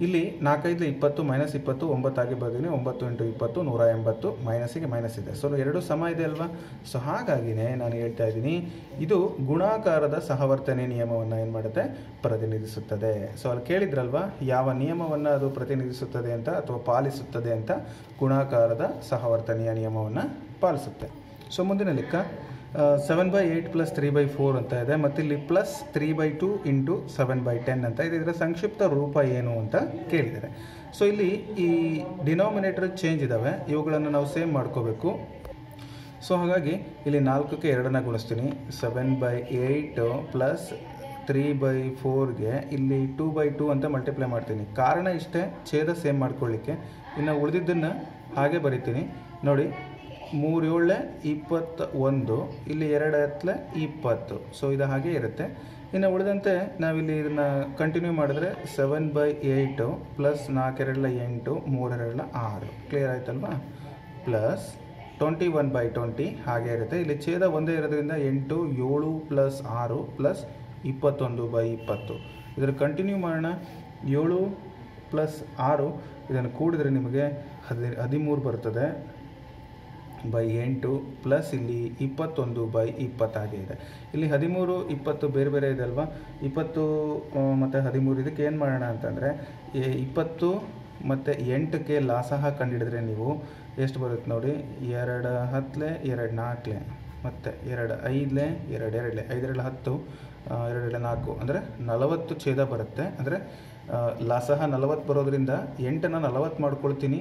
[SPEAKER 1] ಇಲ್ಲಿ ನಾಲ್ಕೈದು ಇಪ್ಪತ್ತು ಮೈನಸ್ ಇಪ್ಪತ್ತು, ಒಂಬತ್ತಾಗಿ ಬರ್ತೀನಿ ಒಂಬತ್ತು ಇಂಟು ಇಪ್ಪತ್ತು, ನೂರ ಎಂಬತ್ತು ಮೈನಸ್ಸಿಗೆ ಮೈನಸ್ ಇದೆ. ಸೊ ಎರಡು ಸಮ ಇದೆ ಅಲ್ವಾ? ಸೊ ಹಾಗಾಗಿನೇ ನಾನು ಹೇಳ್ತಾ ಇದ್ದೀನಿ, ಇದು ಗುಣಾಕಾರದ ಸಹವರ್ತನೆ ನಿಯಮವನ್ನು ಏನು ಮಾಡುತ್ತೆ? ಪ್ರತಿನಿಧಿಸುತ್ತದೆ. ಸೊ ಅಲ್ಲಿ ಕೇಳಿದ್ರಲ್ವಾ? ಯಾವ ನಿಯಮವನ್ನು ಅದು ಪ್ರತಿನಿಧಿಸುತ್ತದೆ ಅಂತ ಅಥವಾ ಪಾಲಿಸುತ್ತದೆ ಅಂತ ಗುಣಾಕಾರದ ಸಹವರ್ತನೆಯ ನಿಯಮವನ್ನು ಪಾಲಿಸುತ್ತೆ. ಸೊ ಮುಂದಿನ ಲೆಕ್ಕ. Seven by eight plus three by four ಅಂತ ಇದೆ. ಮತ್ತು ಇಲ್ಲಿ plus three by two into seven by ten ಅಂತ ಇದೆ. ಇದರ ಸಂಕ್ಷಿಪ್ತ ರೂಪ ಏನು ಅಂತ ಕೇಳಿದ್ದಾರೆ. ಸೊ ಇಲ್ಲಿ ಈ ಡಿನಾಮಿನೇಟರ್ ಚೇಂಜ್ ಇದ್ದಾವೆ ಇವುಗಳನ್ನು ನಾವು ಸೇಮ್ ಮಾಡ್ಕೋಬೇಕು. ಸೊ ಹಾಗಾಗಿ ಇಲ್ಲಿ ನಾಲ್ಕಕ್ಕೆ ಎರಡನ್ನ ಗುಣಿಸ್ತೀನಿ. Seven by eight plus three by ಫೋರ್ಗೆ ಇಲ್ಲಿ ಟೂ ಬೈ ಟೂ ಅಂತ ಮಲ್ಟಿಪ್ಲೈ ಮಾಡ್ತೀನಿ. ಕಾರಣ ಇಷ್ಟೇ. ಛೇದ ಸೇಮ್ ಮಾಡ್ಕೊಳ್ಳಿಕ್ಕೆ. ಇನ್ನು ಉಳಿದಿದ್ದನ್ನು ಹಾಗೆ ಬರಿತೀನಿ. ನೋಡಿ ಮೂರು ಏಳೆ ಇಪ್ಪತ್ತ ಒಂದು ಇಲ್ಲಿ ಎರಡು ಹತ್ತಲೆ ಇಪ್ಪತ್ತು. ಸೊ ಇದು ಹಾಗೆ ಇರುತ್ತೆ. ಇನ್ನು ಉಳಿದಂತೆ ನಾವಿಲ್ಲಿ ಇದನ್ನು ಕಂಟಿನ್ಯೂ ಮಾಡಿದ್ರೆ ಸೆವೆನ್ ಬೈ ಏಯ್ಟು ಪ್ಲಸ್ ನಾಲ್ಕೆರಡಲ ಎಂಟು, ಮೂರೆರಡಲ ಆರು. ಕ್ಲಿಯರ್ ಆಯ್ತಲ್ವಾ? Plus twenty one by twenty ಹಾಗೆ ಇರುತ್ತೆ. ಇಲ್ಲಿ ಛೇದ ಒಂದೇ ಇರೋದ್ರಿಂದ ಎಂಟು, ಏಳು ಪ್ಲಸ್ ಆರು ಪ್ಲಸ್ ಇಪ್ಪತ್ತೊಂದು ಬೈ ಇಪ್ಪತ್ತು. ಇದರ ಕಂಟಿನ್ಯೂ ಮಾಡೋಣ. ಏಳು ಪ್ಲಸ್ ಆರು, ಇದನ್ನು ಕೂಡಿದ್ರೆ ನಿಮಗೆ ಹದಿ ಹದಿಮೂರು ಬರ್ತದೆ. ಬೈ ಎಂಟು ಪ್ಲಸ್ ಇಲ್ಲಿ ಇಪ್ಪತ್ತೊಂದು ಬೈ ಇಪ್ಪತ್ತಾಗೆ ಇದೆ. ಇಲ್ಲಿ ಹದಿಮೂರು, ಇಪ್ಪತ್ತು ಬೇರೆ ಬೇರೆ ಇದೆ ಅಲ್ವಾ? ಇಪ್ಪತ್ತು ಮತ್ತು ಹದಿಮೂರು ಇದಕ್ಕೆ ಏನು ಮಾಡೋಣ ಅಂತಂದರೆ ಇಪ್ಪತ್ತು ಮತ್ತು ಎಂಟಕ್ಕೆ ಲಾಸಹ ಕಂಡುಹಿಡಿದ್ರೆ ನೀವು ಎಷ್ಟು ಬರುತ್ತೆ ನೋಡಿ? ಎರಡು ಹತ್ತಲೆ, ಎರಡು ನಾಲ್ಕಲೆ, ಮತ್ತು ಎರಡು ಐದಲೆ, ಎರಡು ಎರಡಲೆ. ಐದರಲ್ಲಿ ಹತ್ತು ಎರಡೆರಡು ನಾಲ್ಕು. ಅಂದರೆ ನಲವತ್ತು ಛೇದ ಬರುತ್ತೆ. ಅಂದರೆ ಲಾಸಹ ನಲವತ್ತು ಬರೋದ್ರಿಂದ ಎಂಟನ್ನು ನಲವತ್ತು ಮಾಡ್ಕೊಳ್ತೀನಿ.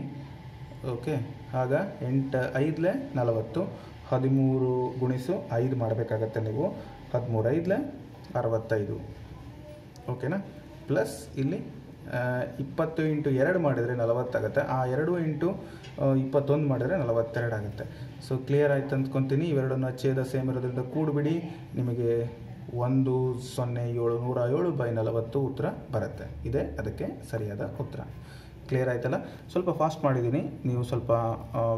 [SPEAKER 1] ಓಕೆ, ಆಗ ಎಂಟು, ಐದಲೇ ನಲವತ್ತು, ಹದಿಮೂರು ಗುಣಿಸು ಐದು ಮಾಡಬೇಕಾಗತ್ತೆ ನೀವು. ಹದಿಮೂರು ಐದಲೆ ಅರವತ್ತೈದು. ಓಕೆನಾ? ಪ್ಲಸ್ ಇಲ್ಲಿ ಇಪ್ಪತ್ತು ಇಂಟು ಎರಡು ಮಾಡಿದರೆ ನಲವತ್ತಾಗುತ್ತೆ ಆ ಎರಡು ಇಂಟು ಇಪ್ಪತ್ತೊಂದು ಮಾಡಿದರೆ ನಲವತ್ತೆರಡು ಆಗುತ್ತೆ. ಸೊ ಕ್ಲಿಯರ್ ಆಯ್ತು ಅಂದ್ಕೊತೀನಿ. ಇವೆರಡನ್ನು ಛೇದ ಸೇಮ್ ಇರೋದ್ರಿಂದ ಕೂಡಿಬಿಡಿ. ನಿಮಗೆ ಒಂದು ಸೊನ್ನೆ ಏಳು ನೂರ ಏಳು ಬೈ ನಲವತ್ತು ಉತ್ತರ ಬರುತ್ತೆ. ಇದೇ ಅದಕ್ಕೆ ಸರಿಯಾದ ಉತ್ತರ. ಕ್ಲಿಯರ್ ಆಯ್ತಲ್ಲ? ಸ್ವಲ್ಪ ಫಾಸ್ಟ್ ಮಾಡಿದ್ದೀನಿ ನೀವು ಸ್ವಲ್ಪ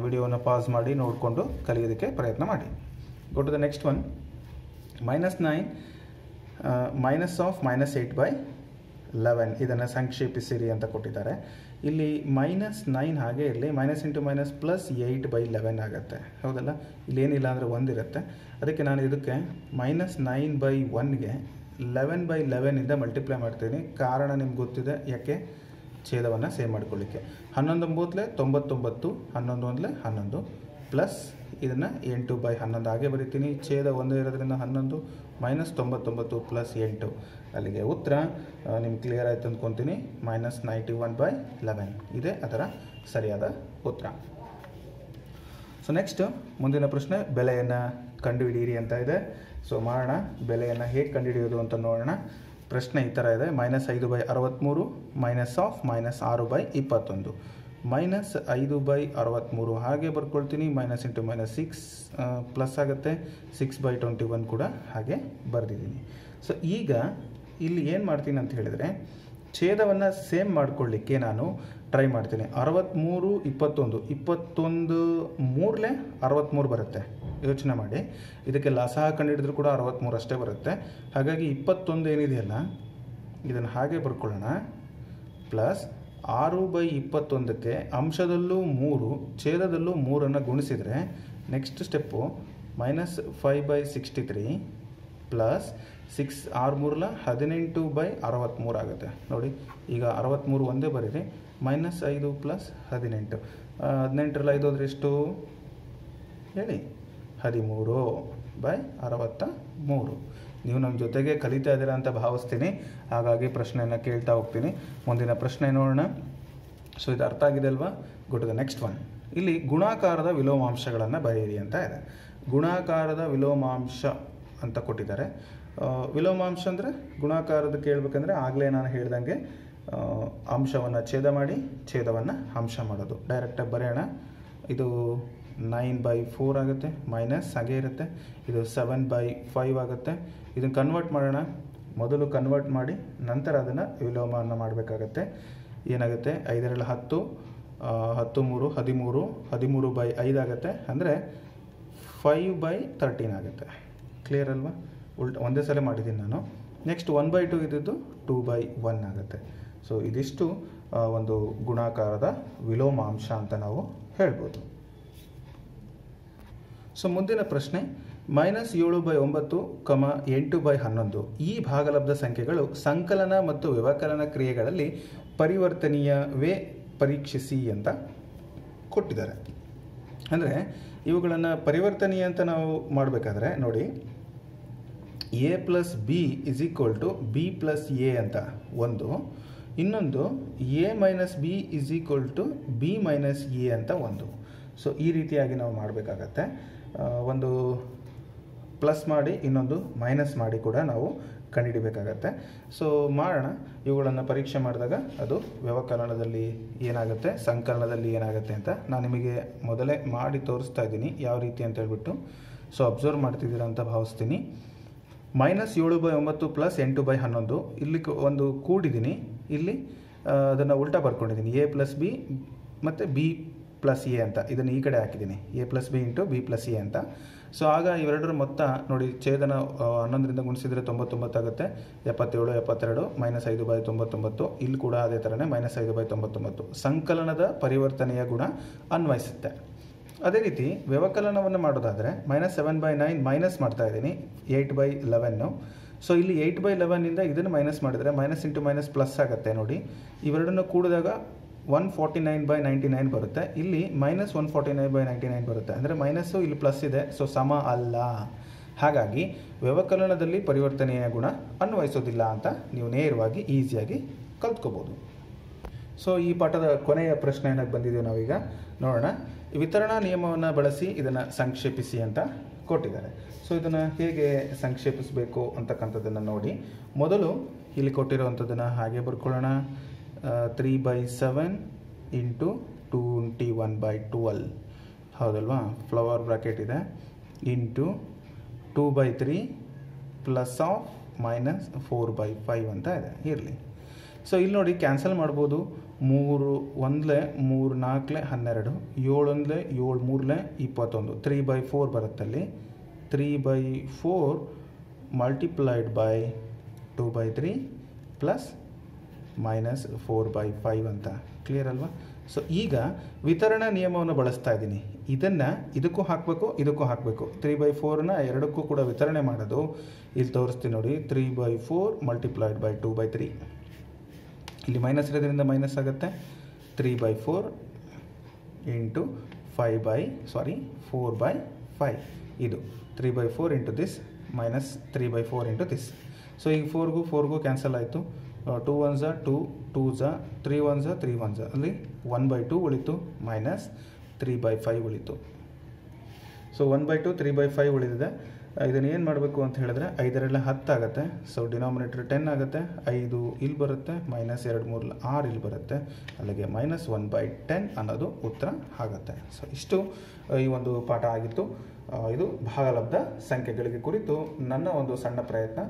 [SPEAKER 1] ವಿಡಿಯೋನ ಪಾಸ್ ಮಾಡಿ, ನೋಡಿಕೊಂಡು ಕಲಿಯೋದಕ್ಕೆ ಪ್ರಯತ್ನ ಮಾಡಿ. Go to the next one minus nine minus of minus eight by eleven ಇದನ್ನು ಸಂಕ್ಷೇಪಿಸಿರಿ ಅಂತ ಕೊಟ್ಟಿದ್ದಾರೆ. ಇಲ್ಲಿ ಮೈನಸ್ ನೈನ್ ಹಾಗೆ ಇರಲಿ. Minus into minus plus eight by eleven ಆಗುತ್ತೆ. ಹೌದಲ್ಲ? ಇಲ್ಲೇನಿಲ್ಲ ಅಂದರೆ ಒಂದಿರುತ್ತೆ ಅದಕ್ಕೆ ನಾನು ಇದಕ್ಕೆ ಮೈನಸ್ ನೈನ್ ಬೈ ಒನ್ಗೆ ಲೆವೆನ್ ಬೈ ಲೆವೆನಿಂದ ಮಲ್ಟಿಪ್ಲೈ ಮಾಡ್ತೀನಿ. ಕಾರಣ ನಿಮ್ಗೆ ಗೊತ್ತಿದೆ. ಯಾಕೆ? ಛೇದವನ್ನು ಸೇವ್ ಮಾಡ್ಕೊಳ್ಳಿಕ್ಕೆ. ಹನ್ನೊಂದು ಒಂಬತ್ತಲೆ ತೊಂಬತ್ತೊಂಬತ್ತು, ಹನ್ನೊಂದು ಒಂದಲೆ ಹನ್ನೊಂದು, ಪ್ಲಸ್ ಇದನ್ನು ಎಂಟು ಬೈ ಹನ್ನೊಂದು ಹಾಗೆ ಬರಿತೀನಿ. ಛೇದ ಒಂದೇ ಇರೋದ್ರಿಂದ ಹನ್ನೊಂದು, ಮೈನಸ್ ತೊಂಬತ್ತೊಂಬತ್ತು, ಪ್ಲಸ್ ಎಂಟು. ಅಲ್ಲಿಗೆ ಉತ್ತರ ನಿಮ್ಗೆ ಕ್ಲಿಯರ್ ಆಯ್ತು ಅಂದ್ಕೊತೀನಿ minus ninety one by eleven. ಇದೇ ಅದರ ಸರಿಯಾದ ಉತ್ತರ. ಸೊ ನೆಕ್ಸ್ಟ್ ಮುಂದಿನ ಪ್ರಶ್ನೆ, ಬೆಲೆಯನ್ನು ಕಂಡುಹಿಡಿಯಿರಿ ಅಂತ ಇದೆ. ಸೊ ಮಾಡೋಣ, ಬೆಲೆಯನ್ನು ಹೇಗೆ ಕಂಡುಹಿಡಿಯೋದು ಅಂತ ನೋಡೋಣ. ಪ್ರಶ್ನೆ ಈ ಥರ ಇದೆ. ಮೈನಸ್ ಐದು ಬೈ ಅರವತ್ತ್ಮೂರು ಮೈನಸ್ ಆಫ್ ಮೈನಸ್ ಆರು ಬೈ ಇಪ್ಪತ್ತೊಂದು. ಮೈನಸ್ ಐದು ಬೈ ಅರವತ್ತ್ಮೂರು ಹಾಗೆ ಬರ್ಕೊಳ್ತೀನಿ. Minus into minus six plus ಆಗುತ್ತೆ. ಸಿಕ್ಸ್ ಬೈ ಟ್ವೆಂಟಿ ಒನ್ ಕೂಡ ಹಾಗೆ ಬರೆದಿದ್ದೀನಿ. ಸೊ ಈಗ ಇಲ್ಲಿ ಏನು ಮಾಡ್ತೀನಿ ಅಂತ ಹೇಳಿದರೆ ಛೇದವನ್ನು ಸೇಮ್ ಮಾಡಿಕೊಳ್ಳಿಕ್ಕೆ ನಾನು ಟ್ರೈ ಮಾಡ್ತೀನಿ. ಅರವತ್ತ್ಮೂರು ಇಪ್ಪತ್ತೊಂದು. ಇಪ್ಪತ್ತೊಂದು ಮೂರಲೇ ಅರವತ್ತ್ಮೂರು ಬರುತ್ತೆ. ಯೋಚನೆ ಮಾಡಿ. ಇದಕ್ಕೆ ಲಸಹ ಕಂಡುಹಿಡಿದ್ರೂ ಕೂಡ ಅರವತ್ತ್ಮೂರು ಅಷ್ಟೇ ಬರುತ್ತೆ. ಹಾಗಾಗಿ ಇಪ್ಪತ್ತೊಂದು ಏನಿದೆಯಲ್ಲ, ಇದನ್ನು ಹಾಗೆ ಬರ್ಕೊಳ್ಳೋಣ. ಪ್ಲಸ್ ಆರು ಬೈ ಇಪ್ಪತ್ತೊಂದಕ್ಕೆ ಅಂಶದಲ್ಲೂ ಮೂರು, ಛೇದದಲ್ಲೂ ಮೂರನ್ನು ಗುಣಿಸಿದರೆ next step minus five by sixty three plus six ಆರು ಮೂರಲ ಹದಿನೆಂಟು ಬೈ ಅರವತ್ತ್ಮೂರು ಆಗುತ್ತೆ. ನೋಡಿ, ಈಗ ಅರವತ್ತ್ಮೂರು ಒಂದೇ ಬರೀರಿ ಮೈನಸ್ ಐದು ಪ್ಲಸ್ ಹದಿನೆಂಟು. ಹದಿನೆಂಟರಲ್ಲಿ, ಐದು ಹೋದ್ರೆ ಎಷ್ಟು? ಹೇಳಿ. ಹದಿಮೂರು ಬೈ ಅರವತ್ತ ಮೂರು ನೀವು ನಮ್ಮ ಜೊತೆಗೆ ಕಲಿತಾ ಇದ್ದೀರಾ ಅಂತ ಭಾವಿಸ್ತೀನಿ. ಹಾಗಾಗಿ ಪ್ರಶ್ನೆಯನ್ನು ಕೇಳ್ತಾ ಹೋಗ್ತೀನಿ. ಮುಂದಿನ ಪ್ರಶ್ನೆ ನೋಡೋಣ. ಸೊ ಇದು ಅರ್ಥ ಆಗಿದೆ ಅಲ್ವಾ? ಗೋ ದ ನೆಕ್ಸ್ಟ್ ಒನ್ ಇಲ್ಲಿ ಗುಣಾಕಾರದ ವಿಲೋಮಾಂಶಗಳನ್ನು ಬರೆಯಿರಿ ಅಂತ ಇದೆ. ಗುಣಾಕಾರದ ವಿಲೋಮಾಂಶ ಅಂತ ಕೊಟ್ಟಿದ್ದಾರೆ. ವಿಲೋಮಾಂಶ ಅಂದರೆ ಗುಣಾಕಾರದ ಕೇಳಬೇಕಂದ್ರೆ ಆಗಲೇ ನಾನು ಹೇಳ್ದಂಗೆ ಅಂಶವನ್ನು ಛೇದ ಮಾಡಿ, ಛೇದವನ್ನು ಅಂಶ ಮಾಡೋದು. ಡೈರೆಕ್ಟಾಗಿ ಬರೆಯೋಣ. ಇದು ನೈನ್ ಬೈ ಫೋರ್ ಆಗುತ್ತೆ, ಮೈನಸ್ ಹಾಗೆ ಇರುತ್ತೆ. ಇದು ಸೆವೆನ್ ಬೈ ಫೈವ್ ಆಗುತ್ತೆ. ಇದನ್ನು ಕನ್ವರ್ಟ್ ಮಾಡೋಣ. ಮೊದಲು ಕನ್ವರ್ಟ್ ಮಾಡಿ, ನಂತರ ಅದನ್ನು ವಿಲೋಮವನ್ನು ಮಾಡಬೇಕಾಗತ್ತೆ. ಏನಾಗುತ್ತೆ? ಐದರಲ್ಲಿ ಹತ್ತು ಹತ್ತು ಮೂರು, ಹದಿಮೂರು ಹದಿಮೂರು ಬೈ ಐದು ಆಗುತ್ತೆ. ಅಂದರೆ ಫೈವ್ ಬೈ ತರ್ಟೀನ್ ಆಗುತ್ತೆ. ಕ್ಲಿಯರ್ ಅಲ್ವಾ? ಉಲ್ಟ ಒಂದೇ ಸಲ ಮಾಡಿದ್ದೀನಿ ನಾನು. ನೆಕ್ಸ್ಟ್ ಒನ್ ಬೈ ಟು ಇದ್ದಿದ್ದು ಟೂ ಬೈ ಒನ್ ಆಗುತ್ತೆ. ಸೊ ಇದಿಷ್ಟು ಒಂದು ಗುಣಾಕಾರದ ವಿಲೋಮಾಂಶ ಅಂತ ನಾವು ಹೇಳ್ಬೋದು. ಸೊ ಮುಂದಿನ ಪ್ರಶ್ನೆ ಮೈನಸ್ ಏಳು ಬೈ ಒಂಬತ್ತು ಕಮ ಎಂಟು ಬೈ ಹನ್ನೊಂದು. ಈ ಭಾಗಲಬ್ಧ ಸಂಖ್ಯೆಗಳು ಸಂಕಲನ ಮತ್ತು ವ್ಯವಕಲನ ಕ್ರಿಯೆಗಳಲ್ಲಿ ಪರಿವರ್ತನೀಯವೇ ಪರೀಕ್ಷಿಸಿ ಅಂತ ಕೊಟ್ಟಿದ್ದಾರೆ. ಅಂದರೆ, ಇವುಗಳನ್ನು ಪರಿವರ್ತನೀಯ ಅಂತ ನಾವು ಮಾಡಬೇಕಾದ್ರೆ ನೋಡಿ A plus B is equal to B plus A ಅಂತ. ಒಂದು. ಇನ್ನೊಂದು A minus B is equal to B minus A ಅಂತ ಒಂದು. ಸೊ ಈ ರೀತಿಯಾಗಿ ನಾವು ಮಾಡಬೇಕಾಗತ್ತೆ. ಒಂದು ಪ್ಲಸ್ ಮಾಡಿ, ಇನ್ನೊಂದು ಮೈನಸ್ ಮಾಡಿ ಕೂಡ ನಾವು ಕಂಡುಹಿಡಿಬೇಕಾಗತ್ತೆ. ಸೊ ಮಾಡೋಣ. ಇವುಗಳನ್ನು ಪರೀಕ್ಷೆ ಮಾಡಿದಾಗ ಅದು ವ್ಯವಕಲನದಲ್ಲಿ ಏನಾಗುತ್ತೆ, ಸಂಕಲನದಲ್ಲಿ ಏನಾಗುತ್ತೆ ಅಂತ ನಾನು ನಿಮಗೆ ಮೊದಲೇ ಮಾಡಿ ತೋರಿಸ್ತಾ ಇದ್ದೀನಿ. ಯಾವ ರೀತಿ ಅಂತ ಹೇಳ್ಬಿಟ್ಟು. ಸೊ ಅಬ್ಸರ್ವ್ ಮಾಡ್ತಿದ್ದೀರಾ ಅಂತ ಭಾವಿಸ್ತೀನಿ. ಮೈನಸ್ ಏಳು ಬೈ ಒಂಬತ್ತು ಪ್ಲಸ್ ಎಂಟು ಬೈ ಹನ್ನೊಂದು. ಇಲ್ಲಿ ಒಂದು ಕೂಡಿದ್ದೀನಿ. ಇಲ್ಲಿ ಅದನ್ನು ಉಲ್ಟಾ ಬರ್ಕೊಂಡಿದ್ದೀನಿ. ಎ ಪ್ಲಸ್ ಬಿ ಮತ್ತು ಬಿ ಪ್ಲಸ್ ಎ ಅಂತ. ಇದನ್ನು ಈ ಕಡೆ ಹಾಕಿದ್ದೀನಿ. A plus B into B plus A ಅಂತ. ಸೊ, ಆಗ ಇವೆರಡರ ಮೊತ್ತ ನೋಡಿ, ಛೇದನ ಹನ್ನೊಂದರಿಂದ ಗುಣಿಸಿದರೆ ತೊಂಬತ್ತೊಂಬತ್ತಾಗುತ್ತೆ ಎಪ್ಪತ್ತೇಳು, ಎಪ್ಪತ್ತೆರಡು, ಮೈನಸ್ ಐದು ಬೈ ತೊಂಬತ್ತೊಂಬತ್ತು. ಇಲ್ಲಿ ಕೂಡ ಅದೇ ಥರನೇ ಮೈನಸ್ ಐದು ಬೈ ತೊಂಬತ್ತೊಂಬತ್ತು. ಸಂಕಲನದ ಪರಿವರ್ತನೆಯ ಗುಣ ಅನ್ವಯಿಸುತ್ತೆ. ಅದೇ ರೀತಿ ವ್ಯವಕಲನವನ್ನು ಮಾಡೋದಾದರೆ minus seven by nine minus ಮಾಡ್ತಾ ಇದ್ದೀನಿ ಏಯ್ಟ್ ಬೈ ಲೆವೆನ್ನು ಸೊ ಇಲ್ಲಿ ಏಯ್ಟ್ ಬೈ ಲೆವೆನ್ನಿಂದ ಇದನ್ನು ಮೈನಸ್ ಮಾಡಿದರೆ ಮೈನಸ್ ಇಂಟು ಮೈನಸ್ ಪ್ಲಸ್ ಆಗುತ್ತೆ ನೋಡಿ. ಇವೆರಡನ್ನು ಕೂಡಿದಾಗ one forty nine by ninety nine ಬರುತ್ತೆ. ಇಲ್ಲಿ minus one forty nine by ninety nine ಬರುತ್ತೆ. ಅಂದರೆ ಮೈನಸ್ಸು ಇಲ್ಲಿ ಪ್ಲಸ್ ಇದೆ ಸೊ ಸಮ ಅಲ್ಲ. ಹಾಗಾಗಿ ವ್ಯವಕಲನದಲ್ಲಿ ಪರಿವರ್ತನೆಯ ಗುಣ ಅನ್ವಯಿಸೋದಿಲ್ಲ ಅಂತ ನೀವು ನೇರವಾಗಿ ಈಸಿಯಾಗಿ ಕಲ್ತ್ಕೋಬೋದು. ಸೊ ಈ ಪಾಠದ ಕೊನೆಯ ಪ್ರಶ್ನೆ ಏನಾಗಿ ಬಂದಿದ್ದೀವಿ ನಾವೀಗ. ನೋಡೋಣ. ವಿತರಣಾ ನಿಯಮವನ್ನು ಬಳಸಿ ಇದನ್ನು ಸಂಕ್ಷೇಪಿಸಿ ಅಂತ ಕೊಟ್ಟಿದ್ದಾರೆ. ಸೊ ಇದನ್ನು ಹೇಗೆ ಸಂಕ್ಷೇಪಿಸಬೇಕು ಅಂತಕ್ಕಂಥದ್ದನ್ನು ನೋಡಿ. ಮೊದಲು ಇಲ್ಲಿ ಕೊಟ್ಟಿರುವಂಥದ್ದನ್ನು ಹಾಗೆ ಬರ್ಕೊಳ್ಳೋಣ. Three by seven into twenty one by twelve ಹೌದಲ್ವಾ? ಫ್ಲವರ್ ಬ್ರಾಕೆಟ್ ಇದೆ. Into two by three plus of minus four by five ಅಂತ ಇದೆ. ಇರಲಿ. ಸೊ ಇಲ್ಲಿ ನೋಡಿ ಕ್ಯಾನ್ಸಲ್ ಮಾಡ್ಬೋದು. ಮೂರು ಒಂದ್ಲೆ ಮೂರು ನಾಲ್ಕಲೆ ಹನ್ನೆರಡು, ಏಳೊಂದ್ಲೆ ಏಳು ಮೂರಲೆ ಇಪ್ಪತ್ತೊಂದು. Three by four ಬರುತ್ತಲ್ಲಿ. Three by four multiplied by two by three plus minus four by five ಅಂತ. ಕ್ಲಿಯರ್ ಅಲ್ವಾ? ಸೊ ಈಗ ವಿತರಣಾ ನಿಯಮವನ್ನು ಬಳಸ್ತಾ ಇದ್ದೀನಿ. ಇದನ್ನು ಇದಕ್ಕೂ ಹಾಕಬೇಕು ಇದಕ್ಕೂ ಹಾಕಬೇಕು. ತ್ರೀ ಬೈ ಫೋರ್ನ ಎರಡಕ್ಕೂ ಕೂಡ ವಿತರಣೆ ಮಾಡೋದು. ಇಲ್ಲಿ ತೋರಿಸ್ತೀನಿ ನೋಡಿ. Three by four multiplied by two by three ಇಲ್ಲಿ ಮೈನಸ್ ಇರೋದ್ರಿಂದ ಮೈನಸ್ ಆಗುತ್ತೆ. Three by four into five by sorry four by five ಇದು three by four into this minus three by four into this so ಈಗ ಫೋರ್ಗೂ ಫೋರ್ಗೂ cancel ಆಯಿತು. Two one ಝ two two ಝ ತ್ರೀ ಒನ್ ಝ ತ್ರೀ ಒನ್ ಝ ಅಲ್ಲಿ ಒನ್ ಬೈ ಟೂ ಉಳಿತು ಮೈನಸ್ ತ್ರೀ ಬೈ ಫೈವ್ ಉಳಿತು. So one by two three by five ಉಳಿದಿದೆ. ಇದನ್ನು ಏನು ಮಾಡಬೇಕು ಅಂತ ಹೇಳಿದ್ರೆ ಐದರಲ್ಲಿ ಹತ್ತು ಆಗುತ್ತೆ. ಸೊ ಡಿನಾಮಿನೇಟರ್ ಟೆನ್ ಆಗುತ್ತೆ. ಐದು ಇಲ್ಲಿ ಬರುತ್ತೆ ಮೈನಸ್ ಎರಡು ಮೂರು ಆರು ಇಲ್ಲಿ ಬರುತ್ತೆ. ಅಲ್ಲಿಗೆ ಮೈನಸ್ ಒನ್ ಬೈ ಟೆನ್ ಅನ್ನೋದು ಉತ್ತರ ಆಗುತ್ತೆ. ಸೊ ಇಷ್ಟು ಈ ಒಂದು ಪಾಠ ಆಗಿತ್ತು. ಇದು ಭಾಗಲಬ್ಧ ಸಂಖ್ಯೆಗಳಿಗೆ ಕುರಿತು ನನ್ನ ಒಂದು ಸಣ್ಣ ಪ್ರಯತ್ನ.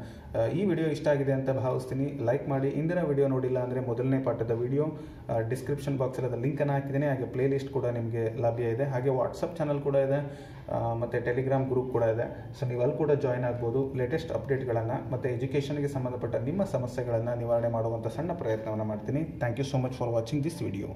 [SPEAKER 1] ಈ ವಿಡಿಯೋ ಇಷ್ಟ ಆಗಿದೆ ಅಂತ ಭಾವಿಸ್ತೀನಿ. ಲೈಕ್ ಮಾಡಿ. ಇಂದಿನ ವಿಡಿಯೋ ನೋಡಿಲ್ಲ ಅಂದರೆ ಮೊದಲನೇ ಪಾಠದ ವಿಡಿಯೋ. ಡಿಸ್ಕ್ರಿಪ್ಷನ್ ಬಾಕ್ಸಲ್ಲಿ ಅದರ ಲಿಂಕನ್ನು ಹಾಕಿದ್ದೀನಿ. ಹಾಗೆ ಪ್ಲೇ ಲಿಸ್ಟ್ ಕೂಡ ನಿಮಗೆ ಲಭ್ಯ ಇದೆ. ಹಾಗೆ ವಾಟ್ಸಪ್ ಚಾನಲ್ ಕೂಡ ಇದೆ. ಮತ್ತು ಟೆಲಿಗ್ರಾಮ್ ಗ್ರೂಪ್ ಕೂಡ ಇದೆ. ಸೊ ನೀವು ಅಲ್ಲಿ ಕೂಡ ಜಾಯ್ನ್ ಆಗ್ಬೋದು. ಲೇಟೆಸ್ಟ್ ಅಪ್ಡೇಟ್ಗಳನ್ನು ಮತ್ತು ಎಜುಕೇಷನ್ಗೆ ಸಂಬಂಧಪಟ್ಟ ನಿಮ್ಮ ಸಮಸ್ಯೆಗಳನ್ನು ನಿವಾರಣೆ ಮಾಡುವಂಥ ಸಣ್ಣ ಪ್ರಯತ್ನವನ್ನು ಮಾಡ್ತೀನಿ. Thank you so much for watching this video